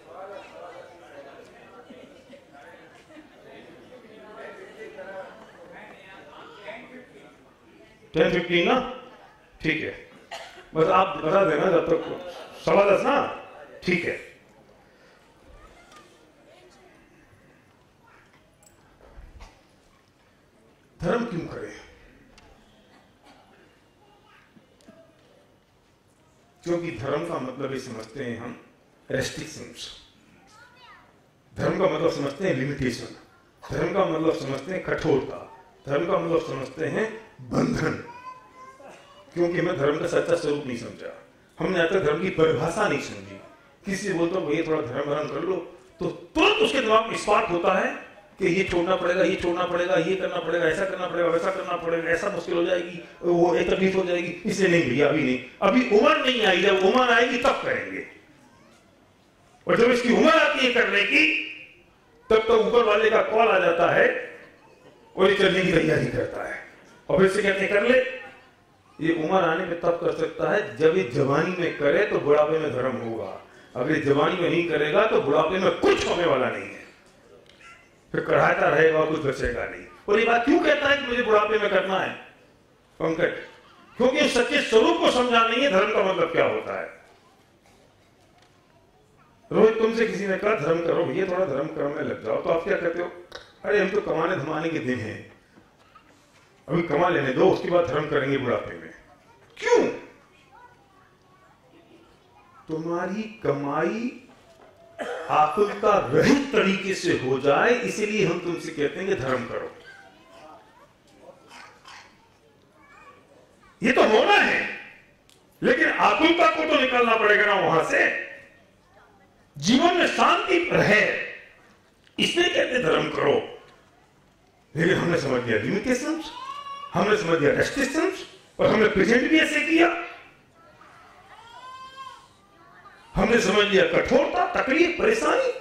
Speaker 2: टेन फिफ्टीन ना? ठीक है। बस आप बता देना जब तक दस ना? ठीक है। धर्म क्यों करें क्योंकि धर्म का मतलब ये समझते हैं हम रेस्ट्रिक्शन धर्म का मतलब समझते हैं लिमिटेशन धर्म का मतलब समझते हैं कठोरता। धर्म का मतलब समझते हैं बंधन। क्योंकि मैं धर्म का सच्चा स्वरूप नहीं समझा। हमने अब तक धर्म की परिभाषा नहीं समझी। किसी बोलता भैया थोड़ा धर्म धर्म कर लो। तो तुरंत उसके दिमाग में स्पार्क होता है कि ये छोड़ना पड़ेगा, ये छोड़ना पड़ेगा, ये करना पड़ेगा, ऐसा करना पड़ेगा, वैसा करना पड़ेगा, ऐसा मुश्किल हो जाएगी, वो एक तकलीफ़ हो जाएगी। इसलिए नहीं भैया, अभी नहीं। अभी उम्र नहीं आई, जब उम्र आएगी तब करेंगे। और जब इसकी उम्र आती है करने की, तब तो ऊपर वाले का कॉल आ जाता है और ये चलने की तैयारी करता है। और फिर से कहते कर ले। ये उम्र आने में तब कर सकता है, जब ये जवानी में करे तो बुढ़ापे में धर्म होगा। अगर ये जवानी में नहीं करेगा तो बुढ़ापे में कुछ होने वाला नहीं है। फिर कढ़ाता रहेगा, कुछ बचेगा नहीं। और ये बात क्यों कहता है कि मुझे बुढ़ापे में करना है? पंकज, क्योंकि सच्चे स्वरूप को समझा नहीं है, धर्म का मतलब क्या होता है? रोहित, तुमसे किसी ने कहा, धर्म करो, भैया, थोड़ा धर्म करने लग जाओ। तो आप क्या कहते हो? अरे, हम तो कमाने धमाने के दिन हैं। अभी कमा लेने दो, उसके बाद धर्म करेंगे, बुढ़ापे में। क्यों? तुम्हारी कमाई आकुलता रहित तरीके से हो जाए, इसीलिए हम तुमसे कहते हैं कि धर्म करो। ये तो होना है, लेकिन आकुलता को तो निकालना पड़ेगा ना वहाँ से। जीवन में शांति रहे, इसलिए कहते धर्म करो। लेकिन हमने समझ लिया। लिमिटेशंस हमने समझ लिया रेस्ट्रिक्शंस और हमने प्रेजेंट भी ऐसे किया। हमने समझ लिया कठोरता, तकलीफ़, परेशानी।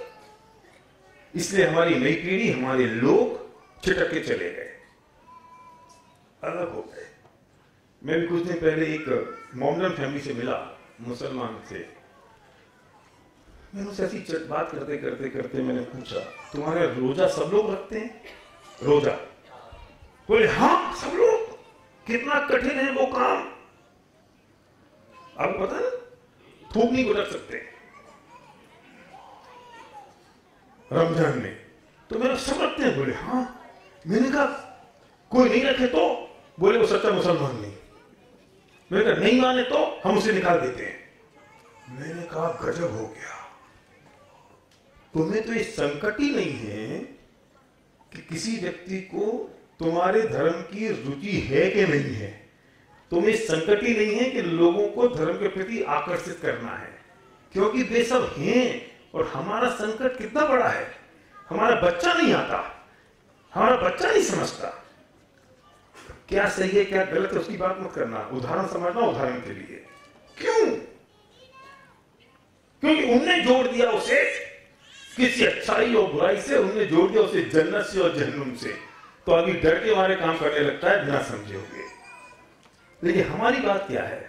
Speaker 2: इसलिए हमारी नई पीढ़ी, हमारे लोग छिटक के चले गए। अलग हो गए। मैं भी कुछ दिन पहले एक मोमडन फैमिली से मिला, मुसलमान थे। मैंने ऐसी बात करते करते करते मैंने पूछा, तुम्हारे रोजा सब लोग रखते हैं? रोजा। बोले हाँ सब लोग कितना कठिन है वो काम। आपको पता है, थूक नहीं गुजर सकते। रमज़ान में तो मेरा सब रखते हैं, बोले हाँ मैंने कहा, कोई नहीं रखे तो? बोले, वो सच्चा मुसलमान नहीं। मैंने कहा, नहीं माने तो हम उसे निकाल देते हैं। मैंने कहा, गजब हो गया। तुम्हें तो ये संकट ही नहीं है कि किसी व्यक्ति को तुम्हारे धर्म की रुचि है कि नहीं है? तुम्हें संकट ही नहीं है कि लोगों को धर्म के प्रति आकर्षित करना है? क्योंकि वे सब हैं और हमारा संकट कितना बड़ा है। हमारा बच्चा नहीं आता। हमारा बच्चा नहीं समझता। क्या सही है, क्या गलत है, उसकी बात मत करना। उदाहरण समझना उदाहरण के लिए। क्यों? क्योंकि उनने जोड़ दिया उसे किसी अच्छाई और बुराई से, उनने जोड़ दिया उसे जन्नत से और जहन्नुम से। तो अभी डर के मारे काम करने लगता है बिना समझे होगे लेकिन हमारी बात क्या है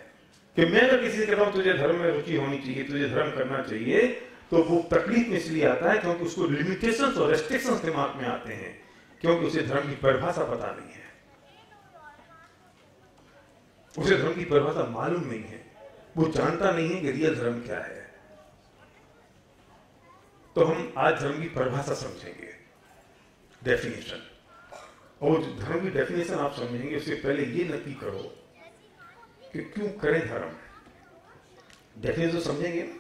Speaker 2: कि मैं अगर किसी से कहता हूँ, तुझे धर्म में रुचि होनी चाहिए, तुझे धर्म करना चाहिए तो वो तकलीफ़ में इसलिए आता है क्योंकि उसको लिमिटेशन और रेस्ट्रिक्शन दिमाग में आते हैं, क्योंकि उसे धर्म की परिभाषा पता नहीं है। उसे धर्म की परिभाषा मालूम नहीं है। वो जानता नहीं है कि रियल धर्म क्या है। तो हम आज धर्म की परिभाषा समझेंगे। डेफिनेशन और धर्म की डेफिनेशन आप समझेंगे, उससे पहले ये नक्की करो कि क्यों करें धर्म? डेफिनेशन समझेंगे ना।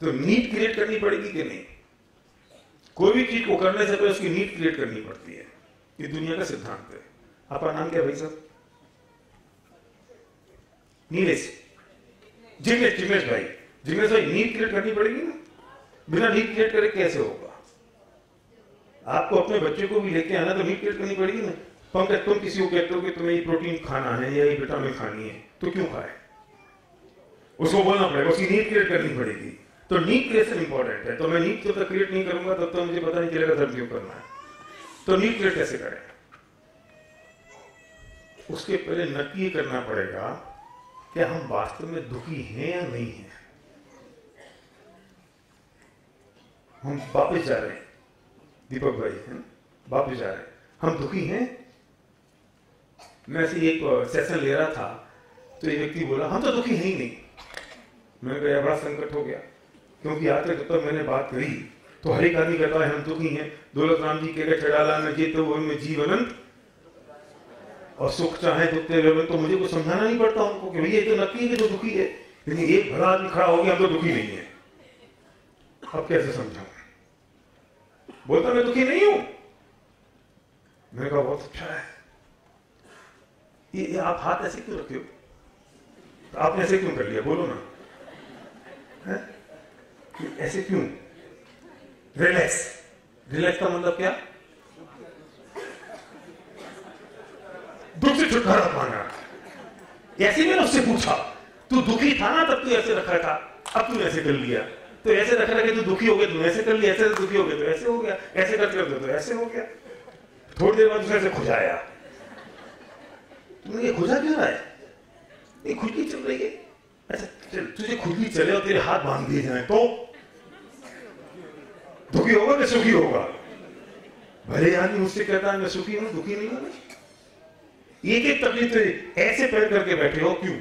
Speaker 2: तो नीट क्रिएट करनी पड़ेगी कि नहीं? कोई भी चीज़ को करने से पहले उसकी नीट क्रिएट करनी पड़ती है। ये दुनिया का सिद्धांत है। आपका नाम क्या भाई साहब? नीलेश। जिग्नेश जिग्नेश भाई। जिग्नेश भाई नीट क्रिएट करनी पड़ेगी ना? बिना नीट क्रिएट करे कैसे होगा? आपको अपने बच्चे को भी लेके आना तो क्रिएट करनी पड़ेगी ना। पंकज तुम किसी को कहते हो कि तुम्हें ये प्रोटीन खाना है या ये विटामिन खानी है तो क्यों खाए? उसको बोलना पड़ेगा, उसकी नीड क्रिएट करनी पड़ेगी। तो नीट क्रिएशन इंपॉर्टेंट है। तो मैं नीड जब तक क्रिएट नहीं करूँगा, तब तक मुझे पता नहीं चलेगा धर्म क्यों करना है तो नीट क्रिएट कैसे करें? उसके पहले नक्की करना पड़ेगा कि हम वास्तव में दुखी हैं या नहीं हैं। हम वापस जा रहे हैं। दीपक भाई है ना जा रहे हम दुखी हैं। मैं ऐसे एक सेशन ले रहा था तो एक व्यक्ति बोला, हम तो दुखी हैं ही नहीं। मैंने कहा बड़ा संकट हो गया, क्योंकि आज तक जब तक मैंने बात करी तो हर एक आदमी कहता है, हम दुखी हैं। दौलत राम जी के चढ़ाला में जीते वो में जीवन और सुख चाहे दुख तेरे तो मुझे कुछ समझाना नहीं पड़ता उनको कि भैया तो नकली है जो दुखी है। लेकिन एक भला आदमी खड़ा हो गया, हम तो दुखी नहीं है। अब कैसे समझाऊं? बोलता मैं दुखी नहीं हूँ। मैंने कहा बहुत अच्छा है। ये, ये आप हाथ ऐसे क्यों रखे हो? तो आपने ऐसे क्यों कर लिया? बोलो ना। है? ऐसे क्यों? रिलैक्स। रिलैक्स का मतलब क्या? दुख से छुटकारा पाना। ऐसे मैंने उससे पूछा तू दुखी था ना तब तू ऐसे रखा था अब तू ऐसे कर लिया। तो ऐसे रख रखे तो दुखी हो गए तुम, ऐसे कर लिया, ऐसे दुखी हो गए तो ऐसे हो गया, ऐसे करते करते तो ऐसे हो गया। थोड़ी देर बाद दूसरे से खुजाया ये खुजा क्यों रहा है ये खुजली चल रही है। अच्छा तुझे खुजली चले और तेरे हाथ बाँध दिए जाए तो? दुखी होगा कि सुखी होगा? भले आदमी मुझसे कहता है, मैं सुखी हूँ, दुखी नहीं हूँ। एक एक तकलीफ़ ऐसे पैर करके बैठे हो, क्यों?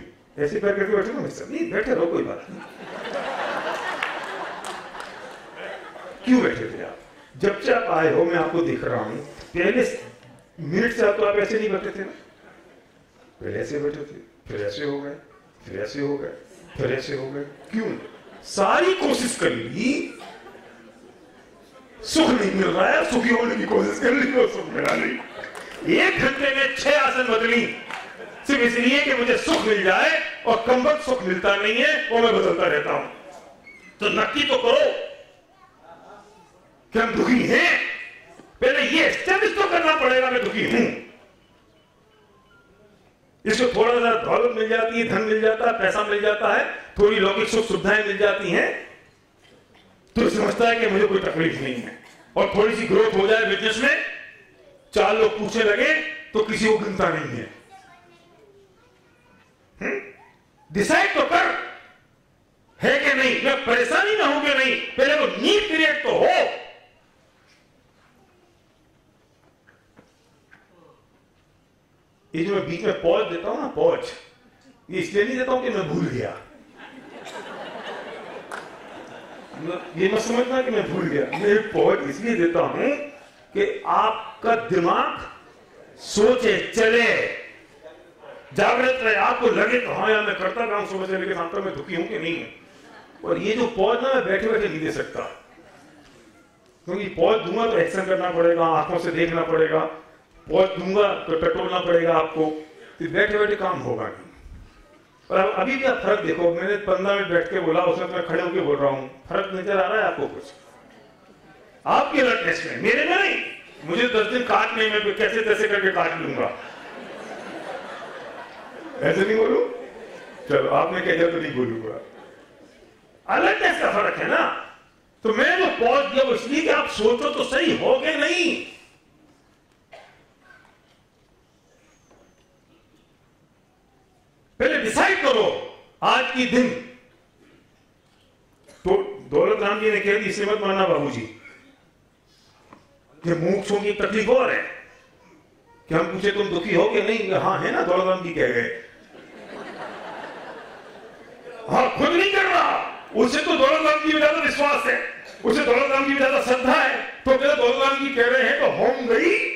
Speaker 2: ऐसे पैर करके बैठे हो नहीं, बैठे रहो, कोई बात नहीं। क्यों बैठे थे आप? जब से आप आए हो, मैं आपको देख रहा हूँ। पहले मिनट से आप तो आप ऐसे नहीं बैठे थे ना? पहले ऐसे बैठे थे, फिर ऐसे हो गए, फिर ऐसे हो गए, फिर ऐसे हो गए। क्यों? सारी कोशिश कर ली। सुख नहीं मिल रहा है सुखी होने की कोशिश कर ली, और सुख मिला नहीं। एक घंटे में छह आसन बदली। सिर्फ़ इसलिए कि मुझे सुख मिल जाए, और कम सुख मिलता नहीं है वो मैं बदलता रहता हूँ। तो नक्की तो करो कि हम दुखी हैं? पहले ये स्टेब्लिश तो करना पड़ेगा, मैं दुखी हूँ। इसको थोड़ा सा दौलत मिल जाती है, धन मिल जाता है, पैसा मिल जाता है, थोड़ी लौकिक सुख सुविधाएँ मिल जाती हैं तो समझता है कि मुझे कोई तकलीफ़ नहीं है। और थोड़ी सी ग्रोथ हो जाए बिज़नेस में, चार लोग पूछने लगे तो किसी को गिनता नहीं है। डिसाइड तो कर, है कि नहीं? मैं परेशानी ना हूँ कि नहीं? पहले तो नीड क्रिएट तो हो। ये जो मैं बीच में पॉज देता हूँ ना पॉज ये इसलिए नहीं देता हूँ कि मैं भूल गया। मतलब ये मैं समझना कि मैं भूल गया। मैं पॉज इसलिए देता हूँ कि आपका दिमाग सोचे, चले। जागृत रहे, आपको लगे तो हाँ यार, मैं करता काम सुबह से लेकिन शाम मैं दुखी हूँ कि नहीं हूँ। और ये जो पॉज ना, मैं बैठे बैठे नहीं दे सकता। क्योंकि पॉज दूँगा तो एक्शन करना पड़ेगा, आँखों से देखना पड़ेगा। पॉज दूँगा तो टटोलना पड़ेगा आपको। तो बैठे बैठे काम होगा नहीं। और अब अभी भी आप फ़र्क देखो, मैंने पंद्रह मिनट बैठ के बोला, उसमें मैं खड़े होकर बोल रहा हूँ, फ़र्क नज़र आ रहा है आपको कुछ? आपके अलर्टनेस में मेरे में नहीं। मुझे दस दिन काट नहीं, मैं कैसे तैसे करके काट लूँगा? ऐसे नहीं बोलू? चलो, आपने कह दिया तो नहीं बोलूँगा। अलर्टनेस का फ़र्क है ना। तो मैं जो पॉज दिया, वो इसलिए कि आप सोचो तो सही, हो गए नहीं। पहले डिसाइड करो, आज की दिन। तो दौलत राम जी ने कह दी, इसे मत मानना बाबूजी। कि मुमुक्षों की तकलीफ़ और है। कि हम पूछे, तुम दुखी हो गए नहीं? हाँ है ना, दौलत राम जी कह गए। हाँ खुद नहीं कर रहा। उसे तो दौलत राम जी में ज़्यादा विश्वास है। उसे दौलत राम जी में ज़्यादा श्रद्धा है। तो अगर दौलत राम जी कह रहे हैं तो होम गई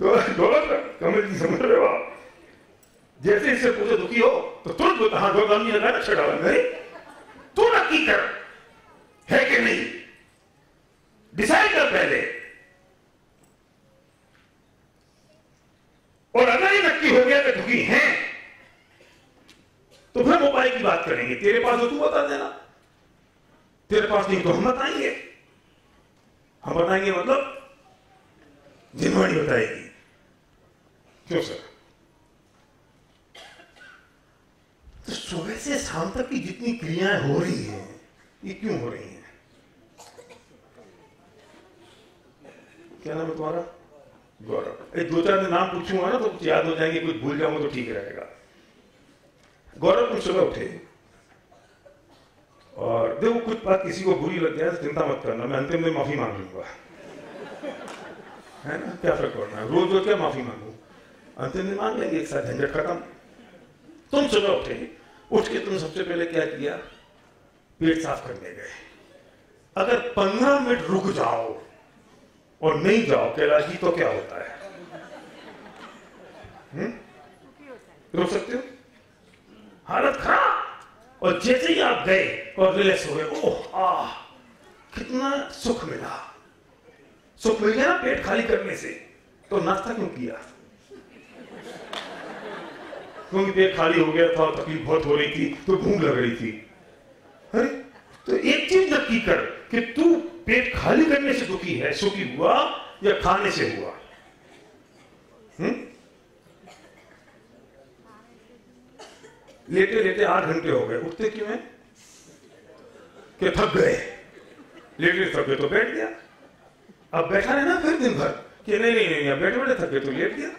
Speaker 2: दौलत कमल जी समझ रहे हो जैसे इससे पूछे दुखी हो तो तुरंत बोलता हाँ जी ने कहा अच्छा नहीं तू नक्की कर? है कि नहीं? डिसाइड कर पहले। और अगर ये नक्की हो गया कि दुखी हैं तो फिर मोबाइल की बात करेंगे। तेरे पास हो तू बता देना। तेरे पास नहीं तो हम बताएँगे। हम बताएँगे मतलब जिनवाणी बताएगी क्यों सर? तो सुबह से शाम तक की जितनी क्रियाएँ हो रही हैं ये क्यों हो रही हैं? क्या नाम है तुम्हारा? गौरव। एक दो चार दिन नाम पूछूँगा ना तो कुछ याद हो जाएँगे कुछ भूल जाऊँगा तो ठीक रहेगा। गौरव तुम सुबह उठे। और देखो कुछ बात किसी को बुरी लग जाए तो चिंता मत करना मैं अंतिम में माफ़ी मांग लूँगा। है ना? क्या फ़र्क पड़ना? है रोज रोज क्या माफ़ी मांगू? अंतिम दिन मांग लेंगे एक साथ झंझट खत्म। तुम सुबह उठे, उठ के तुम सबसे पहले क्या किया? पेट साफ़ करने गए। अगर पंद्रह मिनट रुक जाओ और नहीं जाओ, कैलाश जी तो क्या होता है? रुक सकते हो? हालत खराब। और जैसे ही आप गए और रिलैक्स हो गए, ओह आ कितना सुख मिला। सुख मिल गया ना पेट खाली करने से। तो नाश्ता क्यों किया? क्योंकि पेट खाली हो गया था और तकलीफ़ बहुत हो रही थी तो भूख लग रही थी। अरे तो एक चीज़ नक्की कर कि तू पेट खाली करने से दुखी है, सुखी हुआ या खाने से हुआ? लेटे लेटे आठ घंटे हो गए। उठते क्यों है? कि थक गए? लेटे थक गए तो बैठ गया। अब बैठा रहना फिर दिन भर कि नहीं नहीं नहीं बैठे बैठे थक गए तो लेट गया।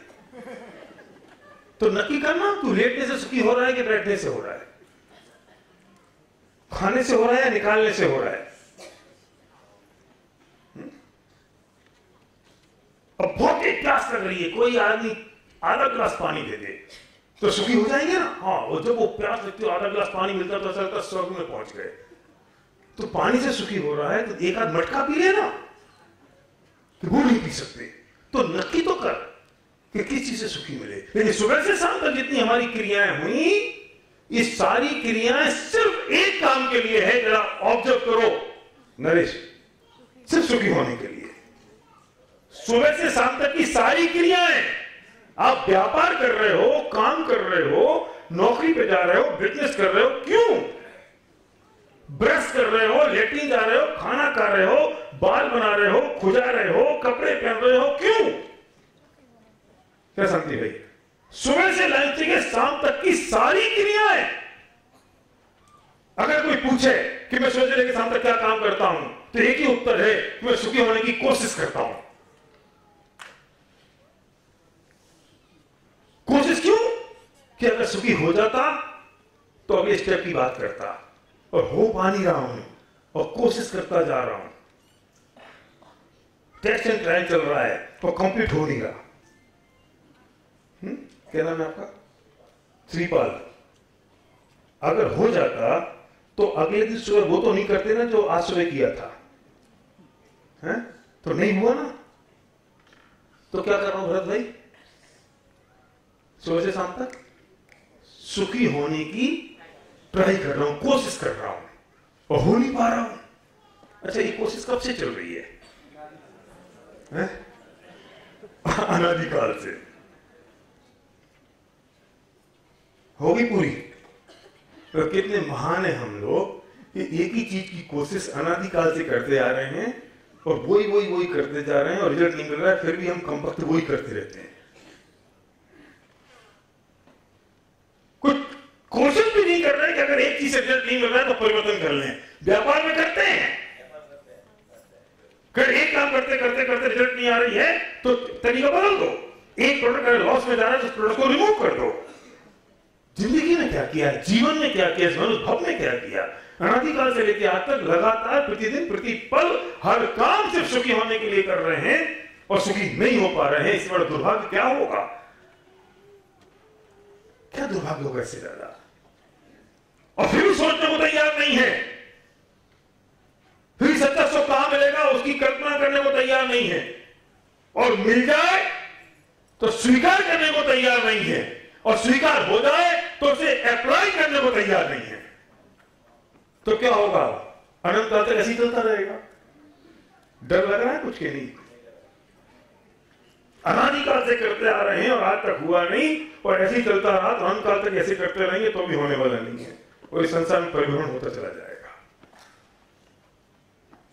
Speaker 2: तो नक्की करना तू लेटने से सुखी हो रहा है कि बैठने से हो रहा है? खाने से हो रहा है या निकालने से हो रहा है? अब बहुत एक प्यास लग रही है, कोई आदमी आधा गिलास पानी दे दे तो सुखी हो जाएँगे ना? हाँ और जब वो प्यास लगती है आधा गिलास पानी मिलता तो ऐसा स्वर्ग में पहुँच गए। तो पानी से सुखी हो रहा है तो एक आध मटका पी ले ना कि वो नहीं पी सकते। तो नक्की तो कर। कि किस चीज़ से सुखी मिले लेकिन सुबह से शाम तक जितनी हमारी क्रियाएँ हुई ये सारी क्रियाएँ सिर्फ़ एक काम के लिए है जरा ऑब्ज़र्व करो नरेश सिर्फ़ सुखी होने के लिए सुबह से शाम तक की सारी क्रियाएँ आप व्यापार कर रहे हो काम कर रहे हो नौकरी पे जा रहे हो बिज़नेस कर रहे हो क्यों ब्रश कर रहे हो लेटिन जा रहे हो खाना खा रहे हो बाल बना रहे हो खुजा रहे हो कपड़े पहन रहे हो क्यों क्या शांति भाई। सुबह से लंच के शाम तक की सारी क्रियाएँ अगर कोई पूछे कि मैं सुबह लेकर शाम तक क्या काम करता हूँ तो एक ही उत्तर है कि मैं सुखी होने की कोशिश करता हूँ। कोशिश क्यों? कि अगर सुखी हो जाता तो अगले स्टेप की बात करता। और हो पा नहीं रहा हूँ, और कोशिश करता जा रहा हूँ। टेस्ट एंड ट्रायल चल रहा है तो कंप्लीट हो नहीं रहा। हुँ? क्या नाम है आपका? श्रीपाल। अगर हो जाता तो अगले दिन सुबह वो तो नहीं करते ना जो आज सुबह किया था। है? तो नहीं हुआ ना? तो क्या कर रहा हूँ भरत भाई? सुबह से शाम तक? सुखी होने की ट्राई कर रहा हूँ कोशिश कर रहा हूँ। और हो नहीं पा रहा हूँ। अच्छा ये कोशिश कब से चल रही है, है? अनादिकाल से। होगी पूरी। तो कितने महान है हम लोग कि एक ही चीज़ की कोशिश अनादिकाल से करते आ रहे हैं और वही वही वही करते जा रहे हैं और रिज़ल्ट नहीं मिल रहा है फिर भी हम कम वक्त वही करते रहते हैं। कुछ कोशिश भी नहीं कर रहे कि अगर एक चीज़ से रिज़ल्ट नहीं मिल रहा है तो परिवर्तन कर लें। व्यापार में करते हैं। अगर एक काम करते करते करते रिज़ल्ट नहीं आ रही है तो तरीका बदल दो। एक प्रोडक्ट अगर लॉस में जा रहा है तो प्रोडक्ट को रिमूव कर दो। ज़िंदगी में क्या किया जीवन में क्या किया अनुभव में क्या किया अनाधिकाल से लेकर आज तक लगातार प्रतिदिन प्रति पल हर काम सिर्फ़ सुखी होने के लिए कर रहे हैं और सुखी नहीं हो पा रहे हैं। इससे बड़ा दुर्भाग्य क्या होगा? क्या दुर्भाग्य होगा इससे ज़्यादा? और फिर सोचने को तैयार नहीं है। फिर सच्चा सौ कहाँ मिलेगा? उसकी कल्पना करने को तैयार नहीं है। और मिल जाए तो स्वीकार करने को तैयार नहीं है। और स्वीकार हो जाए तो उसे अप्लाई करने को तैयार नहीं है। तो क्या होगा? अनंत काल तक ऐसे चलता रहेगा। डर लग रहा है कुछ के नहीं अनादिकाल से करते आ रहे हैं और आज तक हुआ नहीं, और ऐसे ही चलता रहा तो अनंत काल तक ऐसे करते रहेंगे तो भी होने वाला नहीं है। और इस संसार में परिभ्रमण होता चला जाएगा।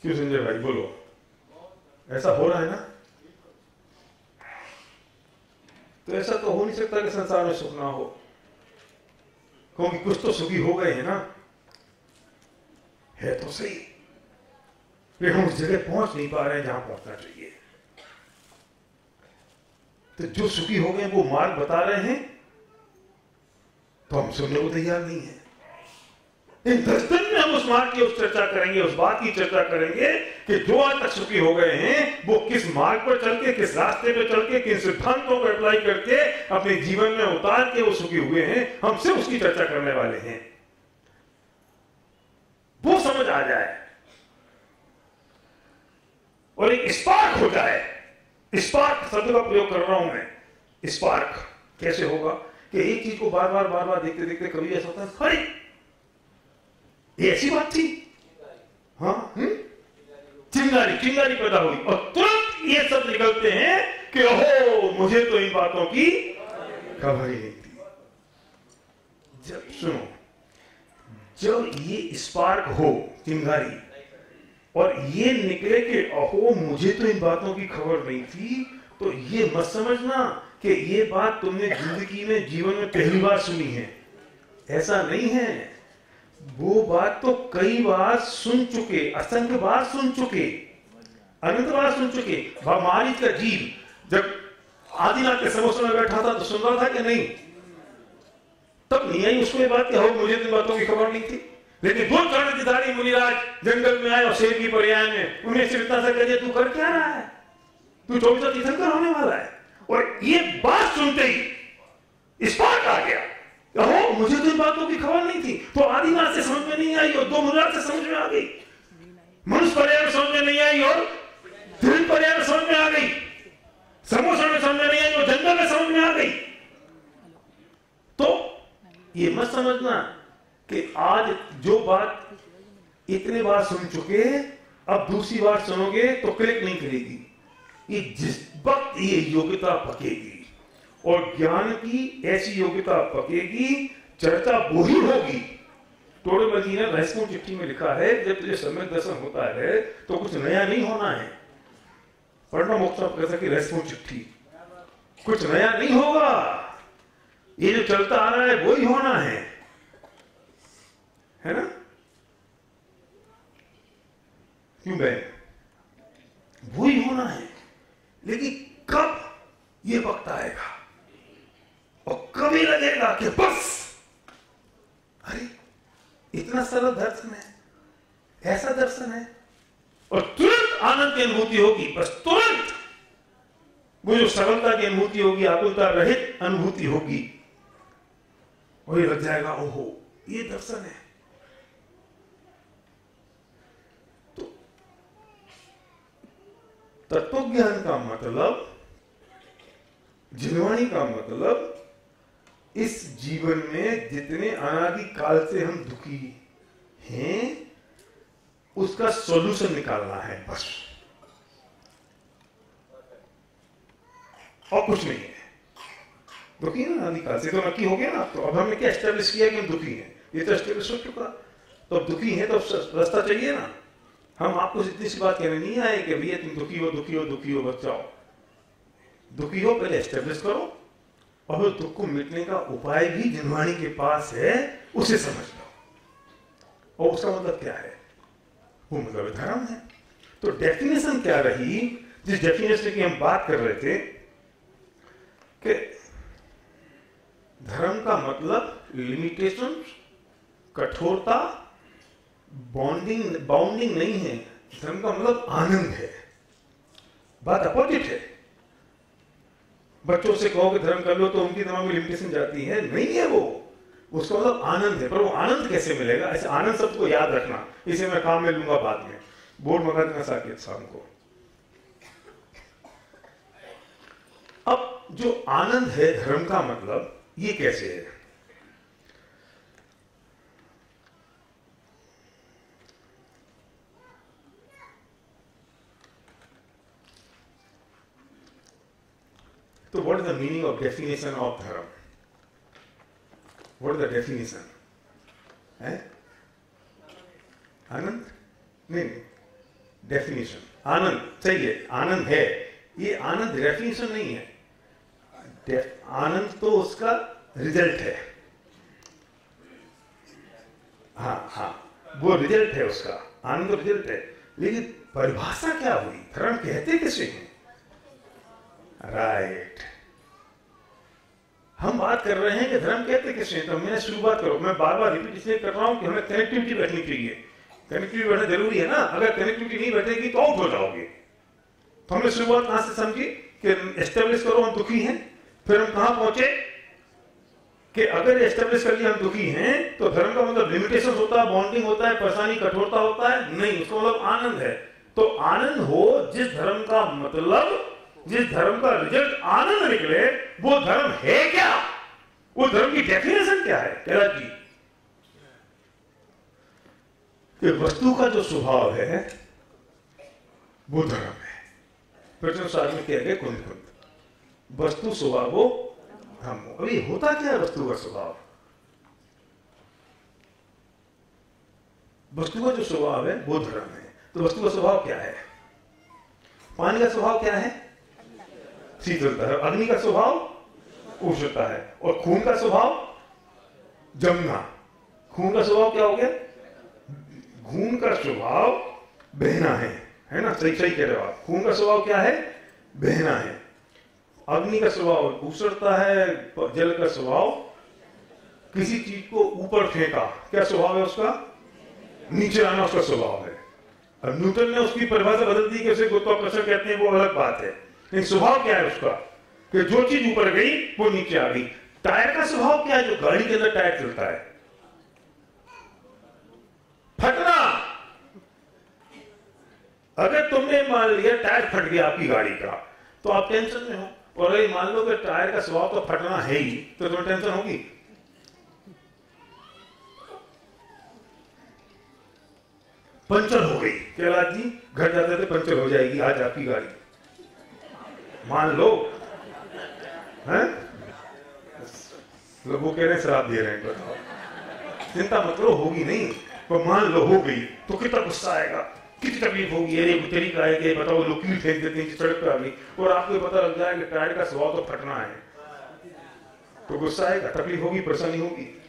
Speaker 2: क्यों संजय भाई, बोलो। ऐसा हो रहा है ना? तो ऐसा तो हो नहीं सकता कि संसार में सुख ना हो। क्योंकि कुछ तो सुखी हो गए हैं ना। है तो सही। लेकिन हम उस जगह पहुँच नहीं पा रहे हैं जहाँ पहुँचना चाहिए। तो जो सुखी हो गए वो मार्ग बता रहे हैं तो हम सुनने को तैयार नहीं है। दस दिन में हम उस मार्ग की उस चर्चा करेंगे, उस बात की चर्चा करेंगे कि जो आज तक सुखी हो गए हैं, वो किस मार्ग पर चल के, किस रास्ते पर चल के, किन सिद्धांतों को अप्लाई करके अपने जीवन में उतार के वो सुखी हुए हैं, हम सिर्फ़ उसकी चर्चा करने वाले हैं। वो समझ आ जाए और एक स्पार्क हो जाए। स्पार्क शब्द का प्रयोग कर रहा हूँ मैं। स्पार्क कैसे होगा कि एक चीज़ को बार बार बार बार देखते देखते कभी ऐसा होता है ऐसी बात थी। हाँ हम्म? चिंगारी चिंगारी पैदा हुई। और तुरंत ये सब निकलते हैं कि, ओहो, मुझे तो इन बातों की खबर ही नहीं थी। जब, सुनो, जब ये स्पार्क हो, चिंगारी, और ये निकले कि अहो मुझे तो इन बातों की खबर नहीं थी तो ये मत समझना कि ये बात तुमने ज़िंदगी में, जीवन में पहली बार सुनी है। ऐसा नहीं है। वो बात तो कई बार सुन चुके, असंख्य बार सुन चुके, अनंत बार सुन चुके। हमारी का जीव, जब आदिनाथ के समोसे में बैठा था तो सुन रहा था कि नहीं? तब नहीं आई उसको ये बात कि हो, मुझे इन बातों की खबर नहीं थी। लेकिन दो कर्ण की दाढ़ी मुनिराज जंगल में आए और शेर की पर्याय में उन्हें सिर्फ़ इतना सा कह तू कर क्या रहा है? तू चौबीस तीर्थंकर होने वाला है। और ये बात सुनते ही स्पार्क आ गया। हो मुझे तो इन बातों की खबर नहीं थी। तो आदिनाथ से समझ में नहीं आई और दो मुनिराज से समझ में आ गई। मनुष्य पर्याय समझ में नहीं आई और दिन पर्याय समझ में आ गई। समोसा में समझ में नहीं आई और जंगल में समझ में आ गई। तो ये मत समझना कि आज जो बात इतने बार सुन चुके अब दूसरी बार सुनोगे तो क्लिक नहीं करेगी। ये जिस वक्त ये योग्यता पकेगी। और ज्ञान की ऐसी योग्यता पकेगी, चर्चा वो ही होगी। जी ने रहस्यों चिट्ठी में लिखा है, जब तुझे समय दर्शन होता है तो कुछ नया नहीं होना है। पढ़ना मोक्ष कह सके रहस्यों चिट्ठी। कुछ नया नहीं होगा। ये जो चलता आ रहा है वो ही होना है। है ना? क्यों बहन? वो ही होना है। लेकिन कब ये वक्त आएगा? और कभी लगेगा कि बस। अरे, इतना सरल दर्शन है। ऐसा दर्शन है। और तुरंत आनंद की अनुभूति होगी, बस तुरंत। वो जो सरलता की अनुभूति होगी, आकुलता रहित अनुभूति होगी, वही लग जाएगा, ओहो, ये दर्शन है। तो तत्व ज्ञान का मतलब जीवाणी का मतलब इस जीवन में जितने अनादि काल से हम दुखी हैं, उसका सॉल्यूशन निकालना है, बस। और कुछ नहीं है। दुखी ना अनादिकाल से। तो नक्की हो गया ना? तो अब हमने क्या एस्टेब्लिश किया कि हम दुखी हैं? ये तो एस्टेब्लिश हो चुका। तो अब दुखी है तो रास्ता चाहिए ना। हम आपको इतनी सी बात कहने नहीं आए कि भैया तुम दुखी हो दुखी हो दुखी हो बचाओ दुखी हो, पहले एस्टेब्लिश करो। और दुख को मिटने का उपाय भी जिनवाणी के पास है, उसे समझ लो। और उसका मतलब क्या है? वो मतलब धर्म है। तो डेफिनेशन क्या रही? जिस डेफिनेशन की हम बात कर रहे थे, कि धर्म का मतलब लिमिटेशन कठोरता बॉन्डिंग बाउंडिंग नहीं है। धर्म का मतलब आनंद है। बात अपोजिट है। बच्चों से कहो कि धर्म कर लो तो उनकी दिमाग में लिमिटेशन जाती है। नहीं है वो। उसका मतलब आनंद है, पर वो आनंद कैसे मिलेगा? ऐसे आनंद सबको याद रखना। इसे मैं काम में लूँगा बाद में। बोर्ड मंगा देना साकेत शाम को। अब जो आनंद है, धर्म का मतलब ये कैसे है? तो what is the meaning of definition of dharma what is the definition है आनंद नहीं डेफिनेशन आनंद चाहिए आनंद है ये आनंद डेफिनेशन नहीं है आनंद तो उसका रिज़ल्ट है हाँ हाँ वो रिज़ल्ट है उसका आनंद रिज़ल्ट है लेकिन परिभाषा क्या हुई धर्म कहते किसे हैं राइट हम बात कर रहे हैं कि धर्म कहते किसे तो मैंने शुरुआत करो। मैं बार बार रिपीट इसलिए कर रहा हूँ कि हमें कनेक्टिविटी बैठनी चाहिए कनेक्टिविटी बैठना ज़रूरी है ना? अगर कनेक्टिविटी नहीं बैठेगी तो आउट हो जाओगे। तो हमने शुरुआत कहाँ से समझी? कि एस्टेब्लिश करो, हम दुखी हैं। फिर हम कहाँ पहुँचे? कि अगर एस्टेब्लिश कर लिया हम दुखी हैं तो धर्म का मतलब लिमिटेशन होता है बॉन्डिंग होता है, परेशानी, कठोरता होता है। नहीं, उसका मतलब आनंद है। तो आनंद हो जिस धर्म का मतलब जिस धर्म का रिज़ल्ट आनंद निकले, वो धर्म है क्या? वो धर्म की डेफिनेशन क्या है? कैलाश जी। कि वस्तु का जो स्वभाव है, वो धर्म है। प्रश्न सार में कह गए कुंद कुंद वस्तु स्वभाव वो हम अभी होता क्या है वस्तु का स्वभाव? वस्तु का जो स्वभाव है, वो धर्म है। तो वस्तु का स्वभाव क्या है? पानी का स्वभाव क्या है? शीतलता है। अग्नि का स्वभाव उष्णता है और खून का स्वभाव जमना। खून का स्वभाव क्या हो गया? खून का स्वभाव बहना है है ना? सही सही कह रहे हो आप। खून का स्वभाव क्या है? बहना है। अग्नि का स्वभाव उछड़ता है, जल का स्वभाव किसी चीज़ को ऊपर फेंका। क्या स्वभाव है उसका? नीचे आना उसका स्वभाव है। न्यूटन ने उसकी परिभाषा बदल दी कि उसे गुरुत्वाकर्षण कहते हैं, वो अलग बात है। स्वभाव क्या है उसका? कि जो चीज़ ऊपर गई, वो नीचे आ गई। टायर का स्वभाव क्या है? जो गाड़ी के अंदर टायर चलता है। फटना! अगर तुमने मान लिया टायर फट गया आपकी गाड़ी का तो आप टेंशन में हो। और अगर मान लो कि टायर का स्वभाव तो फटना है ही तो तुम्हें टेंशन होगी। पंचर हो गई। कैलाश जी? घर जाते थे पंचर हो जाएगी, आज आपकी गाड़ी। मान लो। हैं? लोग कह रहे शराब दे रहे हैं, बताओ। चिंता मतलब होगी नहीं। पर मान लो, हो गई तो कितना गुस्सा आएगा? कितनी तकलीफ़ होगी? अरे तरीका आएगी बताओ लोग कील फेंक देते हैं सड़क पे आ गई। और आपको पता लग टायर का स्वभाव तो फटना है। तो गुस्सा आएगा, तकलीफ़ होगी, परेशानी होगी।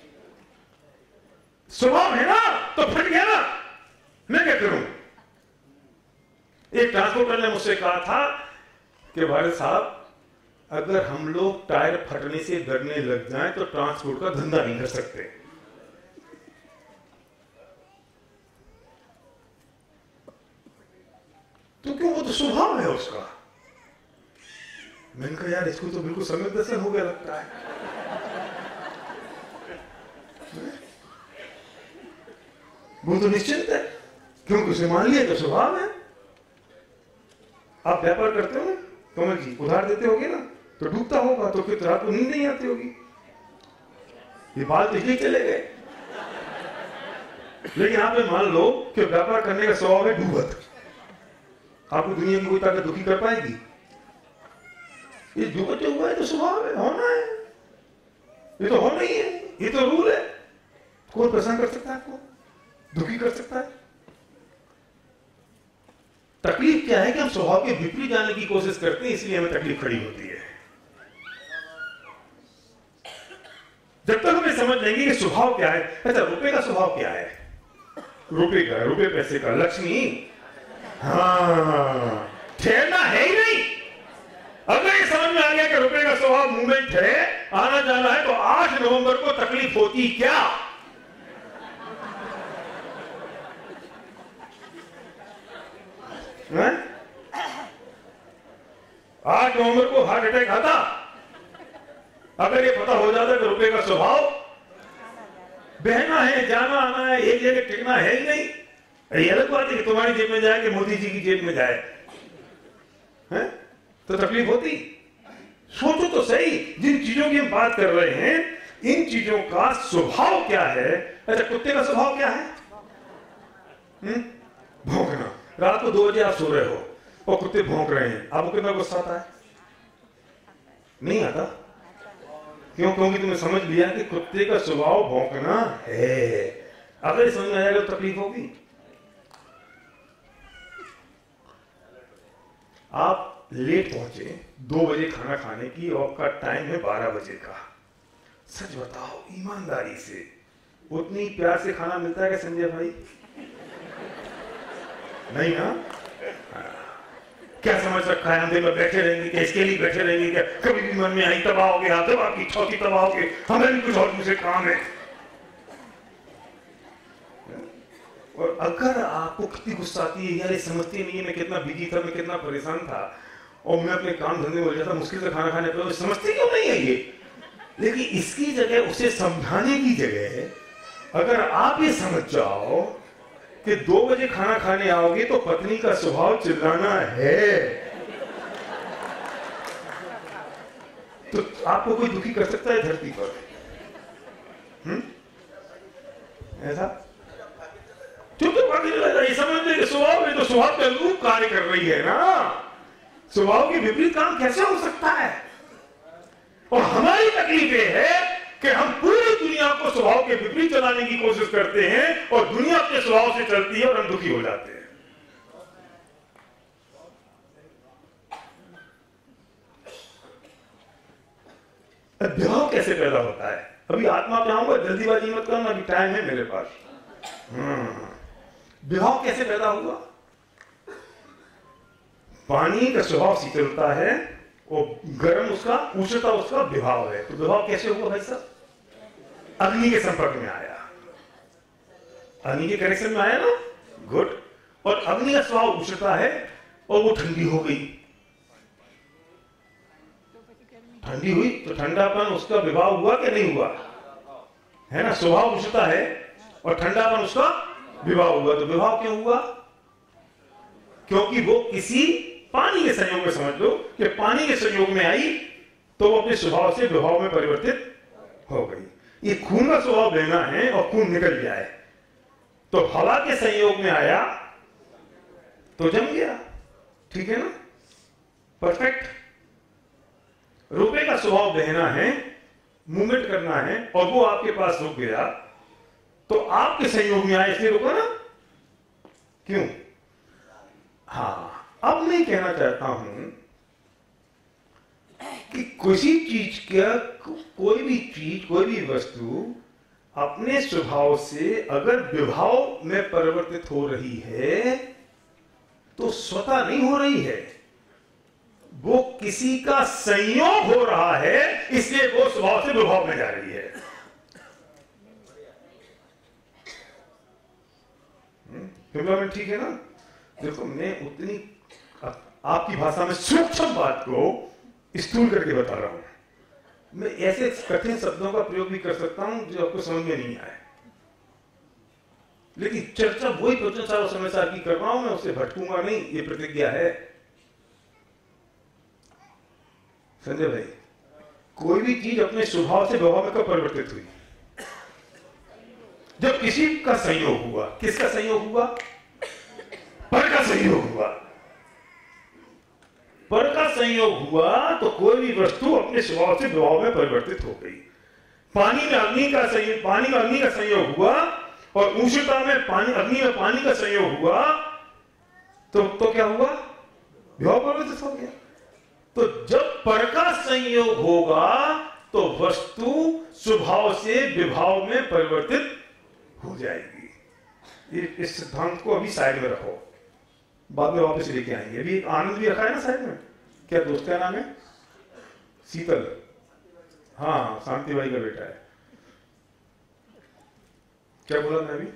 Speaker 2: स्वभाव है ना तो फट गया ना। मैं क्या करूँ? एक ट्रांसपोर्टर ने मुझसे कहा था कि भारत साहब, अगर हम लोग टायर फटने से डरने लग जाएँ तो ट्रांसपोर्ट का धंधा नहीं कर सकते। तो क्यों? वो तो स्वभाव है उसका। मैंने कहा, यार, इसको तो बिल्कुल समय दर्शन हो गया लगता है। वो तो निश्चिंत है। क्योंकि उसे मान लिया तो स्वभाव है। आप व्यापार करते हो? कमल जी उधार देते होगे ना तो डूबता होगा तो फिर रात को नींद नहीं आती होगी। ये बाल तो इसलिए चले गए। लेकिन आप मान लो कि व्यापार करने का स्वभाव है डूबत। आपको दुनिया की कोई ताकत दुखी कर पाएगी? ये डूबत हुआ है तो स्वभाव है, होना है। ये तो होना ही है, ये तो रूल है। कौन परेशान कर सकता है आपको? दुखी कर सकता है? तकलीफ़ क्या है कि हम स्वभाव के विपरीत जाने की कोशिश करते हैं, इसलिए हमें तकलीफ़ खड़ी होती है। जब तक हमें समझ लेंगे कि स्वभाव क्या है अच्छा रुपए का स्वभाव क्या है? रुपए का, रुपए पैसे का, लक्ष्मी। हाँ ठहरना है ही नहीं। अगर ये समझ में आ गया कि रुपए का स्वभाव मूवमेंट है आना जाना है तो 8 नवंबर को तकलीफ़ होती क्या? आठ नवंबर को हार्ट अटैक आता। अगर ये पता हो जाता कि रुपए का स्वभाव। बहना है, जाना, आना है, एक जगह टिकना है ही नहीं। ये अलग बात है कि तुम्हारी जेब में जाए कि मोदी जी की जेब में जाए। है? तो तकलीफ़ होती। सोचो तो सही, जिन चीज़ों की हम बात कर रहे हैं, इन चीज़ों का स्वभाव क्या है? अच्छा कुत्ते का स्वभाव क्या है? हम्म? भौंकना। रात को दो बजे आप सो रहे हो। और कुत्ते भोंक रहे हैं। आपको कितना गुस्सा आता है? नहीं आता। क्यों? क्योंकि तुमने समझ लिया कि कुत्ते का स्वभाव भौंकना है। अगर समझ में आएगा तो तकलीफ़ होगी। आप लेट पहुँचे दो बजे खाना खाने की और का टाइम है बारह बजे का। सच बताओ, ईमानदारी से उतनी प्यार से खाना मिलता है क्या संजय भाई? नहीं ना? क्या समझ रखा है? अंधे में बैठे रहेंगे क्या? इसके लिए बैठे रहेंगे क्या? कभी भी मन में आई तब आओगे हाँ तब आपकी चौथी तब आओगे। हमें भी कुछ और दूसरे काम है। और अगर आपको कितनी गुस्सा आती है, यार, ये समझती नहीं है, मैं कितना बिज़ी था, मैं कितना परेशान था, और मैं अपने काम धंधे में जाता मुश्किल से खाना खाने पर, समझती क्यों नहीं है ये? लेकिन इसकी जगह, उसे समझाने की जगह, अगर आप ये समझ जाओ कि दो बजे खाना खाने आओगे तो पत्नी का स्वभाव चिल्लाना है। तो आपको कोई दुखी कर सकता है धरती पर? हम्म? ऐसा? चुप चुप ये समझ कि स्वभाव में तो स्वभाव के अनुरूप कार्य कर रही है ना। स्वभाव के विपरीत काम कैसे हो सकता है? और हमारी तकलीफ़ यह है कि हम पूरी दुनिया को स्वभाव के विपरीत चलाने की कोशिश करते हैं और दुनिया अपने स्वभाव से चलती है और हम दुखी हो जाते हैं। विवाह कैसे पैदा होता है? अभी आत्मा पे आऊँगा, जल्दीबाजी मत करना, अभी टाइम है मेरे पास। विवाह कैसे पैदा हुआ पानी का स्वभाव शीतलता है और गर्म उसका, उष्णता उसका विभाव है। तो विभाव कैसे हुआ भाई साहब? अग्नि के संपर्क में आया। अग्नि के कनेक्शन में आया ना? गुड और अग्नि का स्वभाव उष्णता है और वो ठंडी हो गई। ठंडी हुई तो ठंडापन उसका विभाव हुआ कि नहीं हुआ? है ना? स्वभाव उष्णता है और ठंडापन उसका विभाव हुआ। तो विभाव क्यों हुआ? क्योंकि वो किसी पानी के संयोग में समझ लो कि पानी के संयोग में आई तो वो अपने स्वभाव से विभाव में परिवर्तित हो गई। ये खून का स्वभाव लेना है और खून निकल जाए तो हवा के संयोग में आया तो जम गया। ठीक है ना? परफेक्ट रुपए का स्वभाव बहना है मूवमेंट करना है, और वो आपके पास रुक गया। तो आपके संयोग में आया, इसलिए रुका ना? क्यों? हाँ। अब मैं कहना चाहता हूँ कि किसी चीज़ का कोई भी चीज़ कोई भी वस्तु अपने स्वभाव से अगर विभाव में परिवर्तित हो रही है तो स्वतः नहीं हो रही है। वो किसी का संयोग हो रहा है इसलिए वो स्वभाव से विभाव में जा रही है। हम्म, ठीक है ना? देखो मैं उतनी आपकी भाषा में सूक्ष्म बात को स्थूल करके बता रहा हूँ। मैं ऐसे कठिन शब्दों का प्रयोग भी कर सकता हूँ जो आपको समझ में नहीं आए। लेकिन चर्चा वही प्रवचन सारा समय की कर रहा हूँ मैं उससे भटकूँगा नहीं, ये प्रतिज्ञा है। संजय भाई, कोई भी चीज़ अपने स्वभाव से व्यवहार में कब परिवर्तित हुई? जब किसी का संयोग हुआ, किसका संयोग हुआ? पर का संयोग हुआ। पर का संयोग हुआ तो कोई भी वस्तु अपने स्वभाव से विभाव में परिवर्तित हो गई। पानी में अग्नि का संयोग पानी में अग्नि का संयोग हुआ और उष्णता में पानी अग्नि में पानी का संयोग हुआ तो तो क्या हुआ? विभाव परिवर्तित हो गया। तो जब पर का संयोग होगा तो वस्तु स्वभाव से विभाव में परिवर्तित हो जाएगी। इस सिद्धांत को अभी साइड में रखो। बाद में वापस लेके आएँगे। अभी आनंद भी रखा है ना साइड में क्या दोस्त का नाम है? शीतल। हाँ शांति भाई का बेटा है। क्या बोला मैं अभी?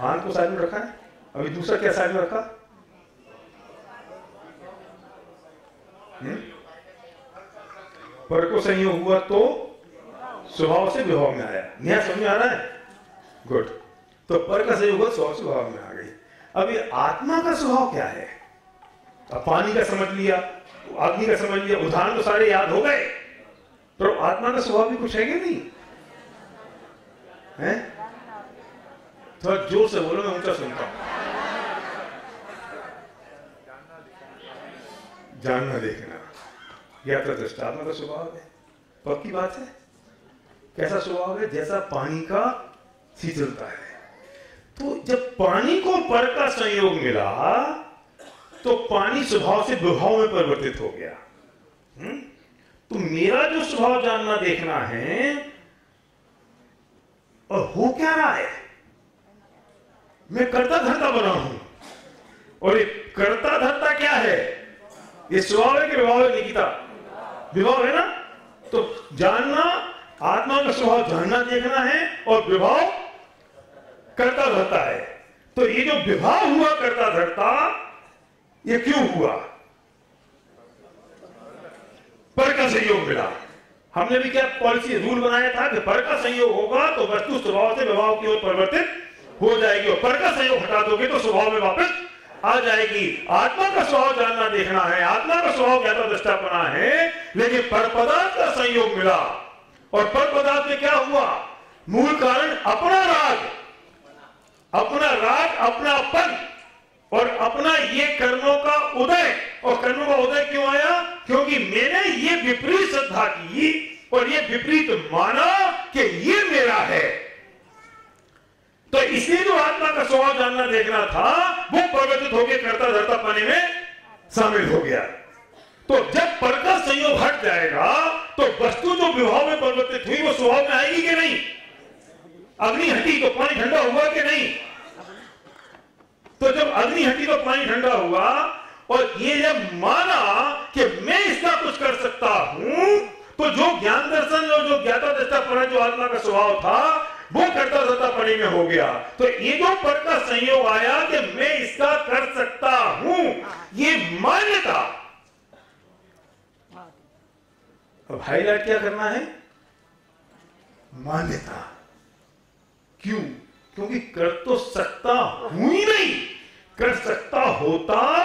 Speaker 2: आनंद को साइड में रखा है? अभी दूसरा क्या साइड में रखा? हम्म? पर को संयोग हुआ तो स्वभाव से विभाव में आया। न्याय समझ में आ रहा है? गुड तो पर का संयोग हुआ, स्वभाव से विभाव में आ गई अब ये आत्मा का स्वभाव क्या है? अब पानी का समझ लिया, अग्नि का समझ लिया, उदाहरण तो सारे याद हो गए। पर आत्मा का स्वभाव भी कुछ है कि नहीं? है? थोड़ा ज़ोर से बोलो, मैं ऊँचा सुनता हूँ। जानना देखना। यह तो दृष्टात्मा का स्वभाव है। पक्की बात है? कैसा स्वभाव है? जैसा पानी का शीतलता है। तो जब पानी को पर का संयोग मिला तो पानी स्वभाव से विभाव में परिवर्तित हो गया। हुँ? तो मेरा जो स्वभाव जानना देखना है, और हो क्या रहा है? मैं करता धरता बना हूँ। और ये करता धरता क्या है? ये स्वभाव है कि विभाव है, निकिता? विभाव है ना? तो जानना, आत्मा का स्वभाव जानना देखना है, और विभाव करता धरता है। तो ये जो विवाह हुआ करता धरता ये क्यों हुआ? पर का सहयोग मिला। हमने भी क्या पॉलिसी रूल बनाया था कि पर का संयोग होगा तो वस्तु स्वभाव से विभाव की ओर परिवर्तित हो जाएगी और पर का संयोग हटा दोगे तो स्वभाव में वापस आ जाएगी। आत्मा का स्वभाव जानना देखना है, आत्मा का स्वभाव ज्ञाता दृष्टा बना है, लेकिन पर पदार्थ का संयोग मिला। और पर पदार्थ में क्या हुआ? मूल कारण अपना राग। अपना राग अपना पद और अपना ये कर्मों का उदय। और कर्मों का उदय क्यों आया? क्योंकि मैंने ये विपरीत श्रद्धा की और ये विपरीत माना कि ये मेरा है। तो इसलिए जो आत्मा का स्वभाव जानना, देखना था, वो परिवर्तित होकर करता धरता पाने में शामिल हो गया। तो जब पर संयोग हट जाएगा तो वस्तु जो विभाव में परिवर्तित हुई, वो स्वभाव में आएगी कि नहीं? अग्नि हटी तो पानी ठंडा हुआ कि नहीं? तो जब अग्नि हटी तो पानी ठंडा हुआ, और ये जब माना कि मैं इसका कुछ कर सकता हूँ तो जो ज्ञान दर्शन और जो ज्ञाता दृष्टा पर जो आत्मा का स्वभाव था, वो करता धरता पड़ी में हो गया। तो ये जो पर का संयोग आया कि मैं इसका कर सकता हूँ, ये मान्यता। अब हाईलाइट क्या करना है? मान्यता। क्यों? क्योंकि कर तो सकता हूँ ही नहीं। कर सकता होता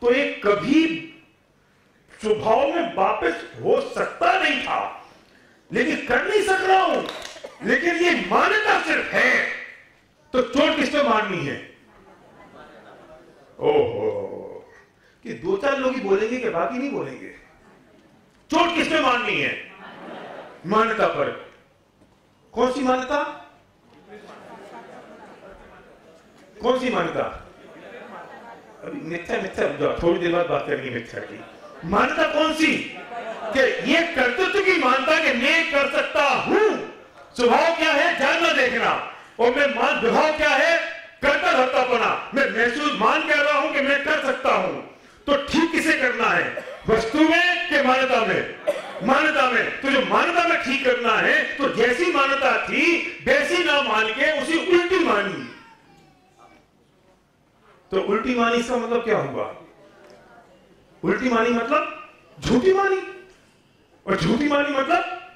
Speaker 2: तो ये कभी स्वभाव में वापस हो सकता नहीं था। लेकिन कर नहीं सक रहा हूँ। लेकिन ये मान्यता सिर्फ़ है। तो चोट किस पे है? ओहो। कि दो चार लोग ही बोलेंगे कि बाकी नहीं बोलेंगे। चोट किस पे है? मान्यता पर। कौन सी मान्यता? कौन सी मान्यता? अभी मिथ्या मिथ्या थोड़ी देर बाद बात करेंगे मिथ्या की। मान्यता कौन सी? कि ये कर्तृत्व की मानता कि मैं कर सकता हूँ। स्वभाव क्या है? जानना देखना। और मैं मान विभाव क्या है? करता बना मैं महसूस मान कह रहा हूँ कि मैं कर सकता हूँ। तो ठीक किसे करना है? वस्तु में कि मान्यता में? मान्यता में। तो जो मान्यता में ठीक करना है तो जैसी मान्यता थी, वैसी ना मान के उसी उल्टी मानी। तो उल्टी मानी इसका मतलब क्या हुआ? उल्टी मानी मतलब झूठी मानी। और झूठी मानी मतलब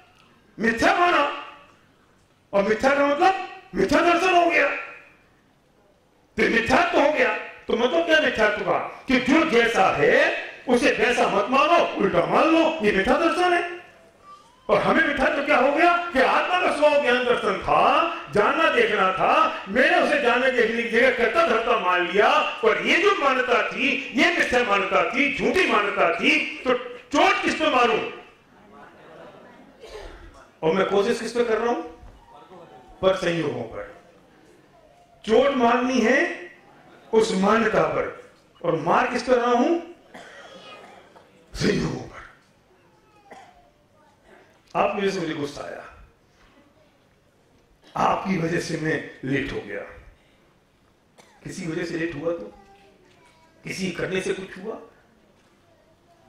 Speaker 2: मिथ्या माना। और मिथ्या का मतलब मिथ्या दर्शन हो गया। तो मिथ्यात्व हो गया। तो मतलब क्या मिथ्यात्व का कि जो जैसा है, उसे वैसा मत मानो, उल्टा मान लो, ये मिथ्या दर्शन है। और हमें मिथ्या तो क्या हो गया कि आत्मा का स्वभाव ज्ञान दर्शन था, जानना देखना था। मैंने उसे जानने देखने की जगह करता धरता मान लिया और ये जो मान्यता थी, ये मिथ्या मान्यता थी, झूठी मान्यता थी तो चोट किस पे मारू? और मैं कोशिश किस पे कर रहा हूँ? पर संयोगों पर। चोट मारनी है उस मान्यता पर। और मार किस पर रहा हूँ संयोगों पर आपकी वजह से मुझे गुस्सा आया आपकी वजह से मैं लेट हो गया। किसी वजह से लेट हुआ तो? किसी करने से कुछ हुआ?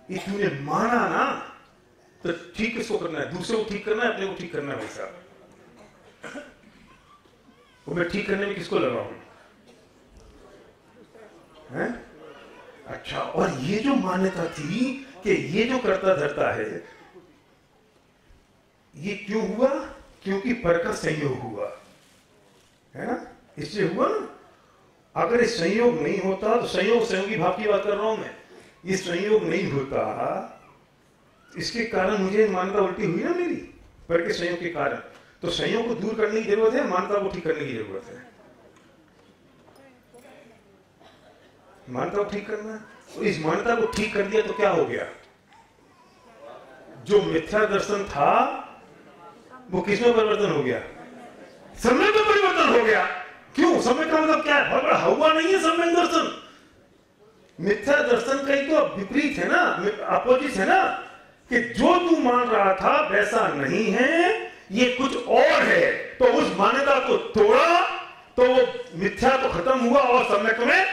Speaker 2: ये तूने माना ना तो ठीक किसको करना है? दूसरे को ठीक करना है, अपने को ठीक करना है, भाई साहब। वो मैं ठीक करने में किसको लगा हूँ है? अच्छा और ये जो मान्यता थी कि ये जो करता धरता है ये क्यों हुआ? क्योंकि पर का संयोग हुआ। है ना? इससे हुआ ना? अगर ये संयोग नहीं होता तो संयोग संयोगी भाव की बात कर रहा हूँ मैं। ये संयोग नहीं होता। इसके कारण मुझे मान्यता उल्टी हुई ना मेरी पर के संयोग के कारण। तो संयोग को दूर करने की ज़रूरत है, मान्यता को ठीक करने की ज़रूरत है। मान्यता को ठीक करना तो इस मान्यता को ठीक कर दिया तो क्या हो गया? जो मिथ्या दर्शन था वो किसमें परिवर्तन हो गया? समय में परिवर्तन हो गया। क्यों? समय का मतलब क्या है? बड़ा हुआ नहीं है समय दर्शन। मिथ्या दर्शन का ही तो विपरीत है ना अपोजिट है ना, कि जो तू मान रहा था वैसा नहीं है, ये कुछ और है। तो उस मान्यता को तोड़ा तो वो मिथ्या तो खत्म हुआ और सम्यक में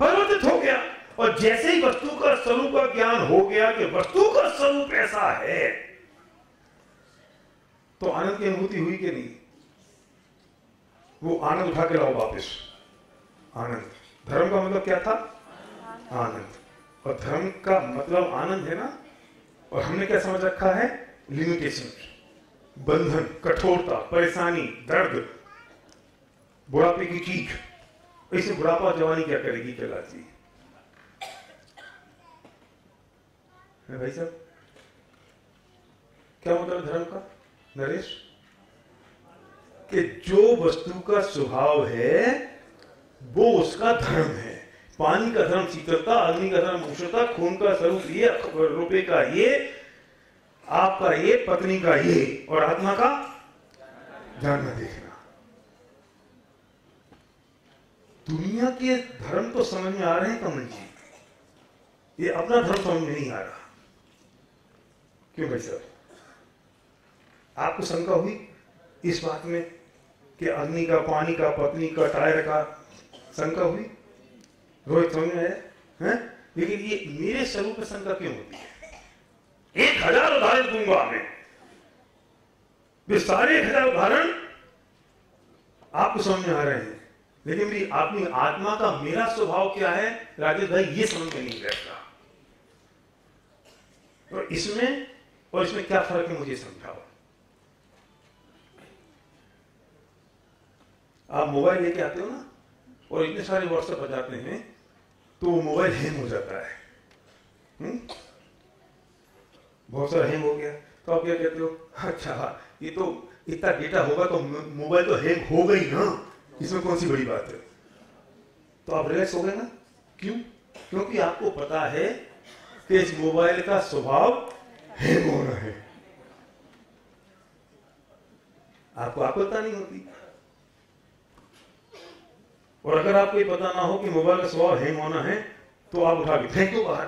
Speaker 2: परिवर्तित हो गया। और जैसे ही वस्तु का स्वरूप का ज्ञान हो गया कि वस्तु का स्वरूप ऐसा है तो आनंद की अनुभूति हुई कि नहीं? वो आनंद उठा के लाओ वापिस। आनंद। धर्म का मतलब क्या था? आनंद। और धर्म का मतलब आनंद है ना? और हमने क्या समझ रखा है? लिमिटेशन बंधन, कठोरता, परेशानी, दर्द। बुढ़ापे की चीख। ऐसे बुढ़ापा जवानी क्या करेगी कहलाती है भाई साहब? क्या मतलब धर्म का? नरेश, कि जो वस्तु का स्वभाव है, वो उसका धर्म है। पानी का धर्म शीतलता, अग्नि का धर्म उष्णता, खून का स्वरूप ये रुपए का ये, आपका ये, पत्नी का ये, और आत्मा का जानना देखना। दुनिया के धर्म तो समझ में आ रहे हैं कमल जी। ये अपना धर्म समझ में नहीं आ रहा। क्यों भाई साहब? आपको शंका हुई इस बात में कि अग्नि का, पानी का, पत्नी का, टायर का शंका हुई। रोहित समझ में आया है? लेकिन ये मेरे स्वरूप में शंका क्यों होती है? एक हज़ार उदाहरण दूँगा मैं। सारे एक हज़ार उदाहरण आपको समझ में आ रहे हैं। लेकिन मेरी अपनी आत्मा का मेरा स्वभाव क्या है? राजेश भाई, ये समझ में नहीं बैठता। और इसमें और इसमें क्या फ़र्क है मुझे समझाओ। आप मोबाइल लेके आते हो ना, और इतने सारे व्हाट्सएप आ जाते हैं तो वो मोबाइल हैंग हो जाता है? हम्म? बहुत सारा हैंग हो गया। तो आप क्या कहते हो? अच्छा हाँ ये तो इतना डेटा होगा तो मोबाइल तो हैंग हो गई ना। इसमें कौन सी बड़ी बात है? तो आप रिलैक्स हो गए ना? क्यों? क्योंकि आपको पता है कि इस मोबाइल का स्वभाव हैंग होना है। आपको आपको पता नहीं होती? और अगर आपको ये पता ना हो कि मोबाइल का स्वभाव हैंग होना है तो आप उठा के फेंक दो बाहर।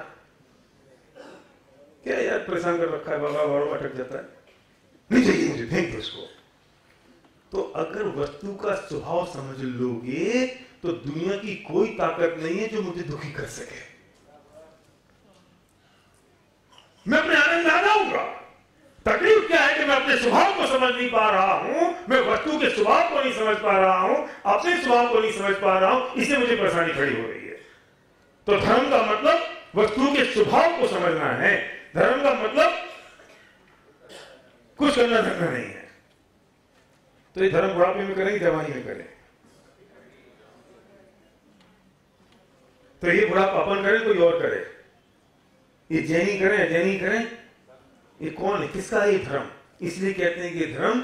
Speaker 2: क्या यार, परेशान कर रखा है बाबा बार अटक जाता है। नहीं चाहिए मुझे, फेंक दो इसको। तो अगर वस्तु का स्वभाव समझ लोगे तो दुनिया की कोई ताकत नहीं है जो मुझे दुखी कर सके। मैं अपने आनंद आ जाऊँगा। तकलीफ़ क्या है कि मैं अपने स्वभाव को समझ नहीं पा रहा हूँ? मैं वस्तु के स्वभाव को नहीं समझ पा रहा हूँ, अपने स्वभाव को नहीं समझ पा रहा हूँ, इससे मुझे परेशानी खड़ी हो रही है। तो धर्म का मतलब वस्तु के स्वभाव को समझना है। धर्म का मतलब कुछ करना धरना नहीं है। तो ये धर्म बुढ़ापे में करें जवानी में करें? तो ये बुढ़ापा अपन करे, कोई और करे? ये जैनी करें जैनी करें? ये कौन है? किसका ये धर्म? इसलिए कहते हैं कि धर्म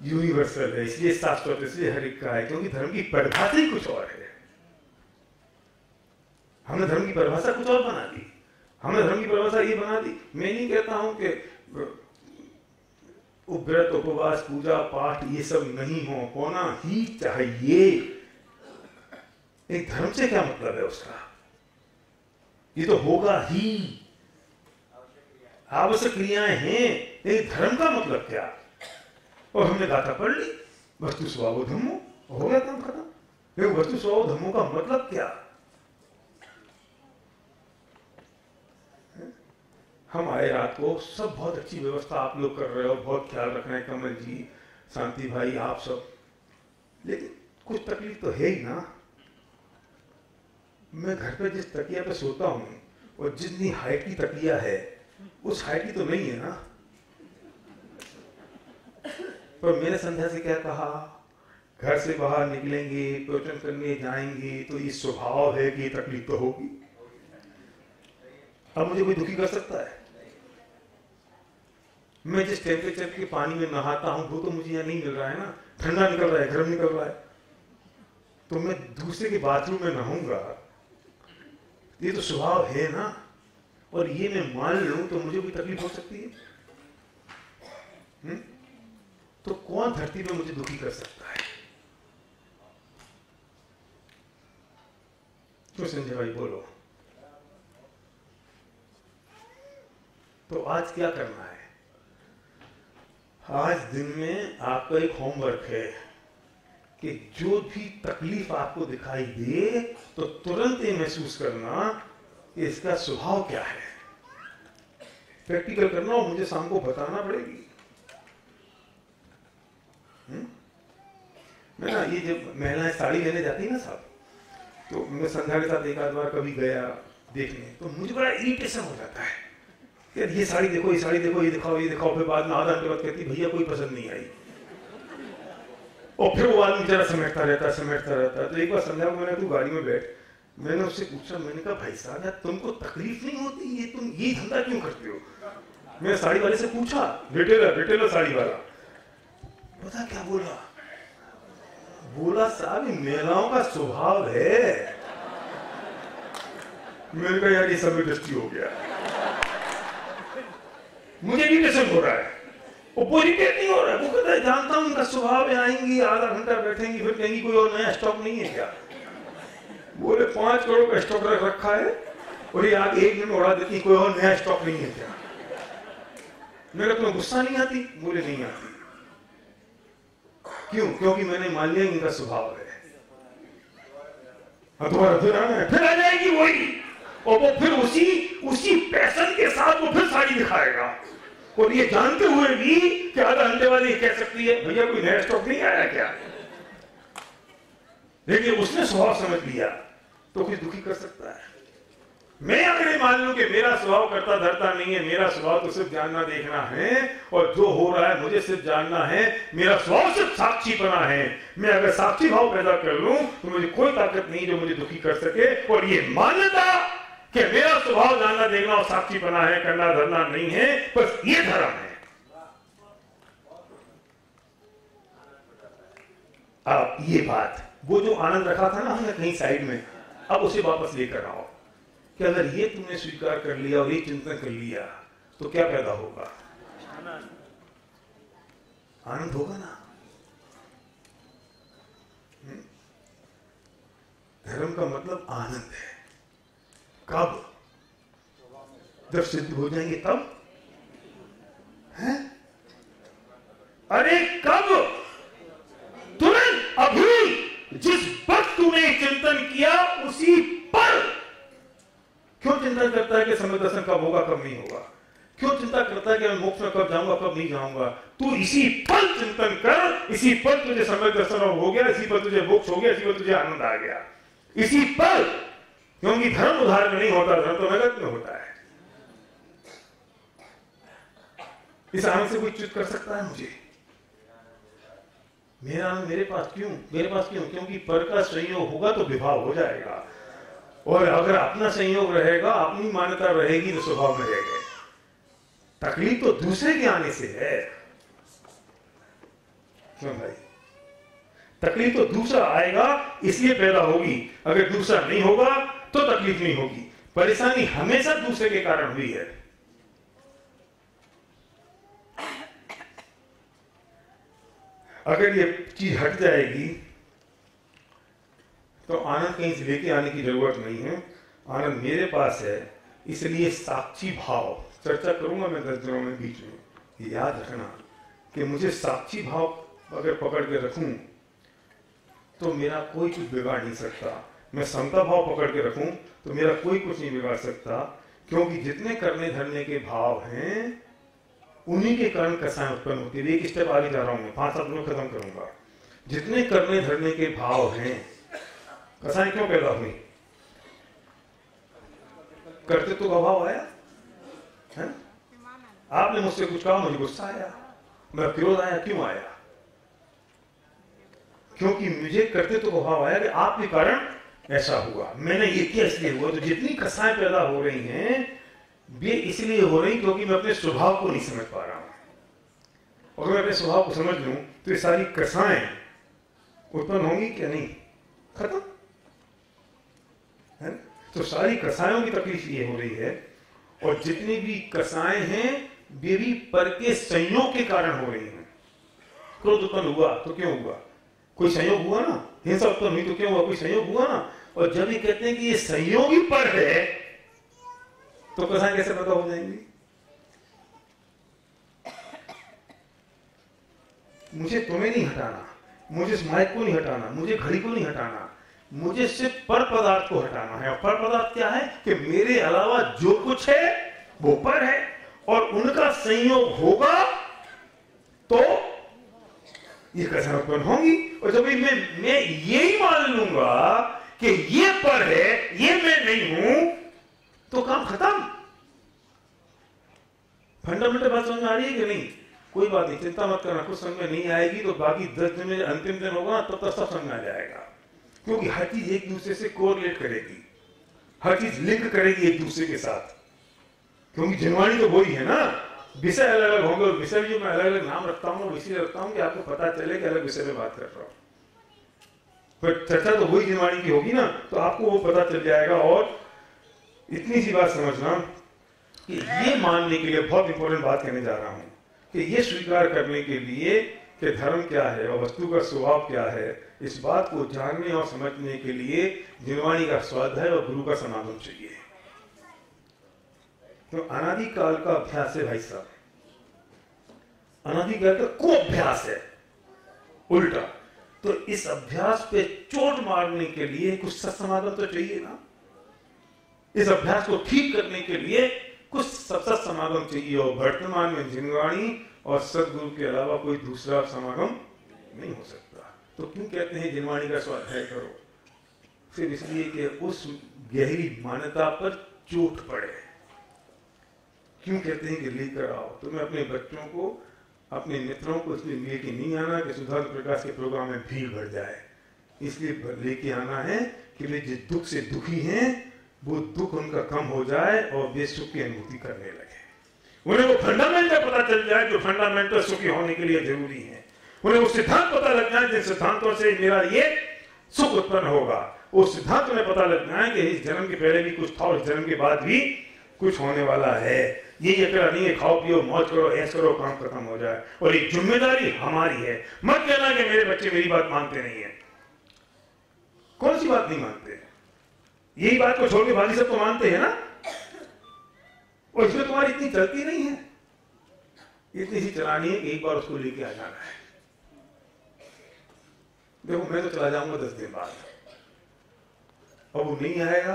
Speaker 2: यूनिवर्सल है, इसलिए शाश्वत इसलिए हर एक का है, क्योंकि धर्म की परिभाषा ही कुछ और है। हमने धर्म की परिभाषा कुछ और बना दी। हमने धर्म की परिभाषा ये बना दी। मैं नहीं कहता हूँ कि व्रत, उपवास, पूजा, पाठ ये सब नहीं हो। होना ही चाहिए। एक धर्म से क्या मतलब है उसका? ये तो होगा ही। आवश्यक क्रियाएँ हैं एक धर्म का मतलब क्या? और हमने गाथा पढ़ ली, वस्तु स्वभाव धर्मो हो गया काम खत्म। लेकिन वस्तु स्वभाव धर्मो का मतलब क्या? हम आए रात को, सब बहुत अच्छी व्यवस्था आप लोग कर रहे हो, बहुत ख्याल रख रहे हैं कमल जी, शांति भाई, आप सब। लेकिन कुछ तकलीफ़ तो है ही ना। मैं घर पे जिस तकिया पे सोता हूँ, और जितनी हाइट की तकिया है उस हाइट की तो नहीं है ना। पर मैंने संध्या से क्या कहा? घर से बाहर निकलेंगे, प्रवचन करने जाएँगे तो ये स्वभाव है कि तकलीफ़ तो होगी। अब मुझे कोई दुखी कर सकता है? मैं जिस टेम्परेचर के पानी में नहाता हूँ, वो तो मुझे यहाँ नहीं मिल रहा है ना। ठंडा निकल रहा है, गर्म निकल रहा है। तो मैं दूसरे के बाथरूम में नहाऊँगा। ये तो स्वभाव है ना। और ये मैं मान लू तो मुझे कोई तकलीफ़ हो सकती है? हम्म? तो कौन धरती में मुझे दुखी कर सकता है क्यों संजय भाई, बोलो तो आज क्या करना है आज दिन में आपका एक होमवर्क है कि जो भी तकलीफ़ आपको दिखाई दे तो तुरंत ये महसूस करना कि इसका स्वभाव क्या है प्रैक्टिकल करना और मुझे शाम को बताना पड़ेगी। हम्म? मैं ना, ये जब महिलाएँ साड़ी लेने जाती है ना साहब तो मैं संध्या के साथ एक आध बार कभी गया देखने तो मुझे बड़ा इरिटेशन हो जाता है। यार, ये साड़ी देखो, ये साड़ी देखो, ये दिखाओ ये दिखाओ, फिर बाद में आधा घंटे बाद कहती भैया, कोई पसंद नहीं आई। और फिर वो आदमी जरा समेटता रहता है समेटता रहता। है तो एक बार संध्या को मैंने तू गाड़ी में बैठ मैंने उससे पूछा, मैंने कहा, भाई साहब यार तुमको तकलीफ़ नहीं होती? ये तुम, ये धंधा क्यों करते हो? मैंने साड़ी वाले से पूछा रिटेलर रिटेलर साड़ी वाला। पता क्या बोला? बोला, साहब महिलाओं का स्वभाव है। मैंने कहा, यार, ये सब दृष्टि हो गया। मुझे भी इरिटेशन हो रहा है। वो नहीं हो रहा है। वो कहता है, जानता हूँ उनका स्वभाव आएँगी, आधा घंटा बैठेंगी, फिर कहेंगी, कोई और नया स्टॉक नहीं है क्या? बोले, पाँच करोड़ का स्टॉक रख रखा है, और ये आगे एक दिन उड़ा देती, कोई और नया स्टॉक नहीं है क्या? मेरे को गुस्सा नहीं आती, बोले, नहीं आती। क्यों? क्योंकि मैंने मान लिया इनका स्वभाव है। दोबारा फिर आना है, फिर आ जाएगी वही। और वो फिर उसी उसी पैसन के साथ वो फिर साड़ी दिखाएगा। और ये जानते हुए भी कि आधा बाद ये कह सकती है, भैया, कोई नया स्टॉक नहीं आया क्या? लेकिन उसने स्वभाव समझ लिया। तो कुछ दुखी कर सकता है। मैं अगर ये मान लू कि मेरा स्वभाव करता धरता नहीं है, मेरा स्वभाव तो सिर्फ़ जानना देखना है, और जो हो रहा है मुझे सिर्फ़ जानना है, मेरा स्वभाव सिर्फ़ साक्षी बना है। मैं अगर साक्षी भाव पैदा कर लू तो मुझे कोई ताकत नहीं जो मुझे दुखी कर सके, और ये मान्यता कि मेरा स्वभाव जानना देखना और साक्षी बना है करना धरना नहीं है, बस ये धर्म है। अब ये बात, वो जो आनंद रखा था ना हमने कहीं साइड में अब उसे वापस लेकर आओ। कि अगर ये तुमने स्वीकार कर लिया और ये चिंतन कर लिया तो क्या पैदा होगा? आनंद होगा ना? हम्म? धर्म का मतलब आनंद है। कब? जब सिद्ध हो जाएँगे तब? है? अरे कब? तुरंत, अभी! जिस वक्त तूने चिंतन किया, उसी पर। क्यों चिंतन करता है कि समय दर्शन कब होगा, कब नहीं होगा? क्यों चिंता करता है कि मैं मोक्ष में कब जाऊँगा, कब नहीं जाऊँगा? तू इसी पर चिंतन कर, इसी पर तुझे समय दर्शन हो गया, इसी पर तुझे मोक्ष हो गया, इसी पर तुझे आनंद आ गया। इसी पर, क्योंकि धर्म उधार में नहीं होता, धर्म तो नगद में होता है। इस आनंद से कोई च्युत कर सकता है मुझे? मेरा मेरे पास क्यों? मेरे पास क्यों? क्योंकि पर का संयोग होगा तो विभाव हो जाएगा। और अगर अपना संयोग रहेगा, अपनी मान्यता रहेगी तो स्वभाव में रहेगा तकलीफ़ तो दूसरे के आने से है। क्यों भाई? तकलीफ़ तो दूसरा आएगा, इसलिए पैदा होगी। अगर दूसरा नहीं होगा तो तकलीफ़ नहीं होगी। परेशानी हमेशा दूसरे के कारण हुई है। अगर ये चीज़ हट जाएगी तो आनंद कहीं से लेके आने की ज़रूरत नहीं है। आनंद मेरे पास है, इसलिए साक्षी भाव, चर्चा करूँगा मैं दस दिनों में बीच में याद रखना कि मुझे साक्षी भाव अगर पकड़ के रखूँ तो मेरा कोई कुछ बिगाड़ नहीं सकता। मैं समता भाव पकड़ के रखूँ तो मेरा कोई कुछ नहीं बिगाड़ सकता, क्योंकि जितने करने धरने के भाव हैं उन्हीं के कारण कसाएँ उत्पन्न होती है। एक स्टेप आगे जा रहा हूँ मैं। पाँच में खत्म करूँगा। जितने करने धरने के भाव हैं, कसाएँ क्यों पैदा हुई? करते तो अभाव आया। है? आपने मुझसे कुछ कहा, मुझे गुस्सा आया। मेरा क्रोध आया, क्यों आया? क्योंकि मुझे करते तो अभाव आया कि आपके कारण ऐसा हुआ। मैंने ये किया, इसलिए हुआ। तो जितनी कसाएँ पैदा हो रही हैं वे इसलिए हो रही क्योंकि मैं अपने स्वभाव को नहीं समझ पा रहा हूँ। अगर मैं अपने स्वभाव को समझ लूँ तो ये सारी कसाएँ उत्पन्न होंगी क्या नहीं? खत्म। है तो सारी कसायों की तकलीफ़ ये हो रही है, और जितनी भी कसाएँ हैं, वे भी पर के संयोग के कारण हो रही हैं। क्रोध उत्पन्न हुआ तो क्यों हुआ? कोई संयोग हुआ ना? हिंसा उत्पन्न हुई तो क्यों हुआ? कोई संयोग हुआ ना? और जब ये कहते हैं कि ये संयोगी पर है तो कसाएँ कैसे पैदा हो जाएँगी। मुझे तुम्हें नहीं हटाना। मुझे इस माइक को नहीं हटाना। मुझे घड़ी को नहीं हटाना। मुझे सिर्फ़ पर पदार्थ को हटाना है। और पर पदार्थ क्या है कि मेरे अलावा जो कुछ है, वो पर है। और उनका संयोग होगा तो ये कसर उत्पन्न होंगी? और जब मैं मैं यही मान लूँगा कि ये पर है, ये मैं नहीं हूँ तो काम खत्म। फंडामेंटल बात समझ में आ रही है कि नहीं? कोई बात नहीं, चिंता मत करना, कुछ समझ में नहीं आएगी तो बाकी दस दिन में, अंतिम दिन होगा, तब तक सब समझ में आ जाएगा। क्योंकि हर चीज़ एक दूसरे से कोरिलेट करेगी। हर चीज़ लिंक करेगी एक दूसरे के साथ। क्योंकि जिनवाणी तो वही है ना। विषय अलग अलग होंगे और विषय जो मैं अलग अलग नाम रखता हूँ इसलिए रखता हूँ कि आपको पता चले कि अलग विषय में बात कर रहा हूँ। चर्चा तो वही जिनवाणी की होगी ना तो आपको वो पता चल जाएगा और इतनी सी बात समझना कि ये मानने के लिए बहुत इंपॉर्टेंट बात कहने जा रहा हूँ कि ये स्वीकार करने के लिए कि धर्म क्या है और वस्तु का स्वभाव क्या है, इस बात को जानने और समझने के लिए जिनवाणी का स्वाध्याय और गुरु का समागम चाहिए। तो अनादिकाल का अभ्यास है भाई साहब। अनादिकाल का को अभ्यास है? उल्टा। तो इस अभ्यास पे चोट मारने के लिए कुछ सत्समागम तो चाहिए ना। इस अभ्यास को ठीक करने के लिए कुछ सत्सत समागम चाहिए। और वर्तमान में जिनवाणी और सदगुरु के अलावा कोई दूसरा समागम नहीं हो सकता। तो क्यों कहते हैं जिनवाणी का स्वाध्याय करो? फिर इसलिए कि उस गहरी मान्यता पर चोट पड़े। क्यों कहते हैं कि लेकर आओ? तो मैं अपने बच्चों को, अपने मित्रों को इसलिए लेके नहीं आना कि सुधार प्रकाश के प्रोग्राम में भीड़ बढ़ जाए। इसलिए लेके आना है कि वे जिस दुख से दुखी हैं वो दुख उनका कम हो जाए और वे सुख की अनुभूति करने लगे। उन्हें वो फंडामेंटल पता चल जाए जो फंडामेंटल सुखी होने के लिए ज़रूरी है। उन्हें वो सिद्धांत पता लग जाए, जिन सिद्धांतों से मेरा ये सुख उत्पन्न होगा, उस सिद्धांत में पता लग जाए कि इस जन्म के पहले भी कुछ था और इस जन्म के बाद भी कुछ होने वाला है। ये अकेला नहीं है, खाओ, पियो, मौज करो ऐस करो, काम खत्म हो जाए। और ये ज़िम्मेदारी हमारी है। मत कहना कि मेरे बच्चे मेरी बात मानते नहीं है। कौन सी बात नहीं मानते? यही बात को छोड़ के बाकी सब तो मानते हैं ना? और इसमें तुम्हारी इतनी चलती नहीं है। इतनी सी चलानी है एक बार उसको लेके आ जाना है। देखो, मैं तो चला जाऊँगा दस दिन बाद। अब वो नहीं आएगा,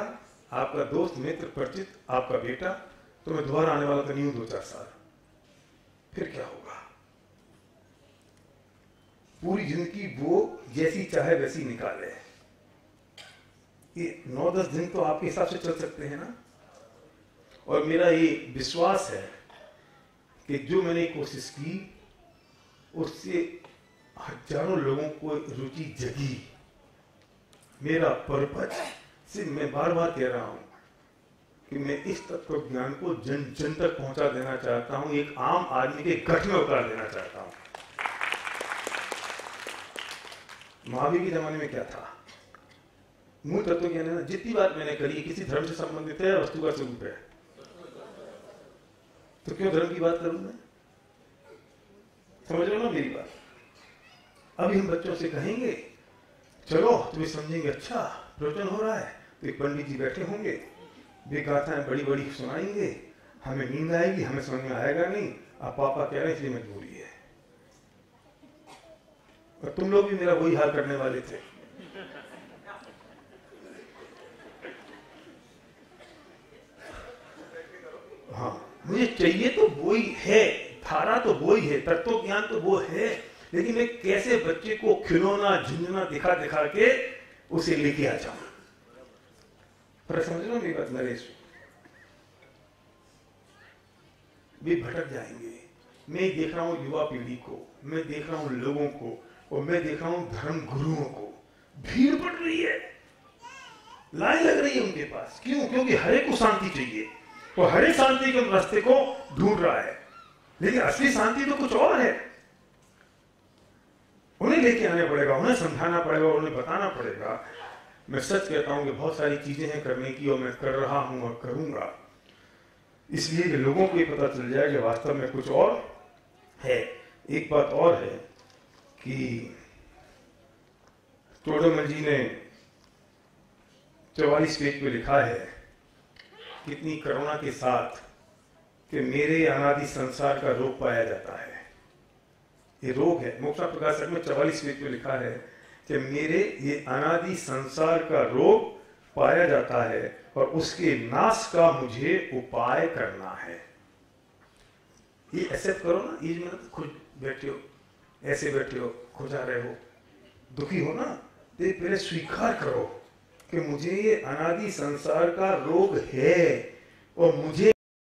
Speaker 2: आपका दोस्त, मित्र, परिचित, आपका बेटा तो मैं दोबारा आने वाला तो नहीं हूँ दो चार साल। फिर क्या होगा? पूरी ज़िंदगी वो जैसी चाहे वैसी निकाले। ये नौ दस दिन तो आपके हिसाब से चल सकते हैं ना। और मेरा ये विश्वास है कि जो मैंने कोशिश की, उससे हज़ारों लोगों को रुचि जगी। मेरा पर्पज सिर्फ़ मैं बार बार कह रहा हूँ कि मैं इस तत्व ज्ञान को जन जन तक पहुँचा देना चाहता हूँ, एक आम आदमी के गठ में उतार देना चाहता हूँ। महावीर के जमाने में क्या था? मूल तत्व ज्ञान है ना जितनी बात मैंने करी किसी धर्म से संबंधित है, वस्तु का स्वरूप है। तो क्यों धर्म की बात करूँ मैं? समझ हो ना मेरी बात? अभी हम बच्चों से कहेंगे, चलो, तुम्हें समझेंगे अच्छा प्रवचन हो रहा है तो एक पंडित जी बैठे होंगे, वे गाथाएँ बड़ी बड़ी सुनाएँगे, हमें नींद आएगी, हमें समझ में आएगा नहीं अब पापा कह रहे इसलिए मजबूरी है। और तुम लोग भी मेरा वही हाल करने वाले थे। हाँ मुझे चाहिए तो वो ही है, धारा तो वो ही है तत्व ज्ञान तो वो है, लेकिन मैं कैसे बच्चे को खिलौना, झुंझुना दिखा दिखा के उसे लेके आ जाऊँ? मेरी बात, नरेश? वे भटक जाएँगे। मैं देख रहा हूँ युवा पीढ़ी को, मैं देख रहा हूँ लोगों को, और मैं देख रहा हूँ धर्म गुरुओं को। भीड़ पड़ रही है। लाइन लग रही है उनके पास। क्यों? क्योंकि हरेक को शांति चाहिए। वो हरेक शांति के रास्ते को ढूंढ रहा है। लेकिन असली शांति तो कुछ और है। उन्हें लेके आना पड़ेगा, उन्हें समझाना पड़ेगा, उन्हें बताना पड़ेगा। मैं सच कहता हूँ कि बहुत सारी चीज़ें हैं करने की और मैं कर रहा हूँ और करूँगा। इसलिए कि लोगों को ये पता चल जाए कि वास्तव में कुछ और है। एक बात और है कि टोडोमल जी ने चौवालीस पेज पे लिखा है कितनी करुणा के साथ कि मेरे अनादि संसार का रोग पाया जाता है। ये रोग है। मोक्षा प्रकाशक में चौवालीस पेज पे लिखा है कि मेरे ये अनादि संसार का रोग पाया जाता है और उसके नाश का मुझे उपाय करना है। ये एक्सेप्ट करो ना, ये मतलब खुद बैठे हो, ऐसे बैठे हो खुजा रहे हो। दुखी हो ना तो ये पहले स्वीकार करो। कि मुझे ये अनादि संसार का रोग है और मुझे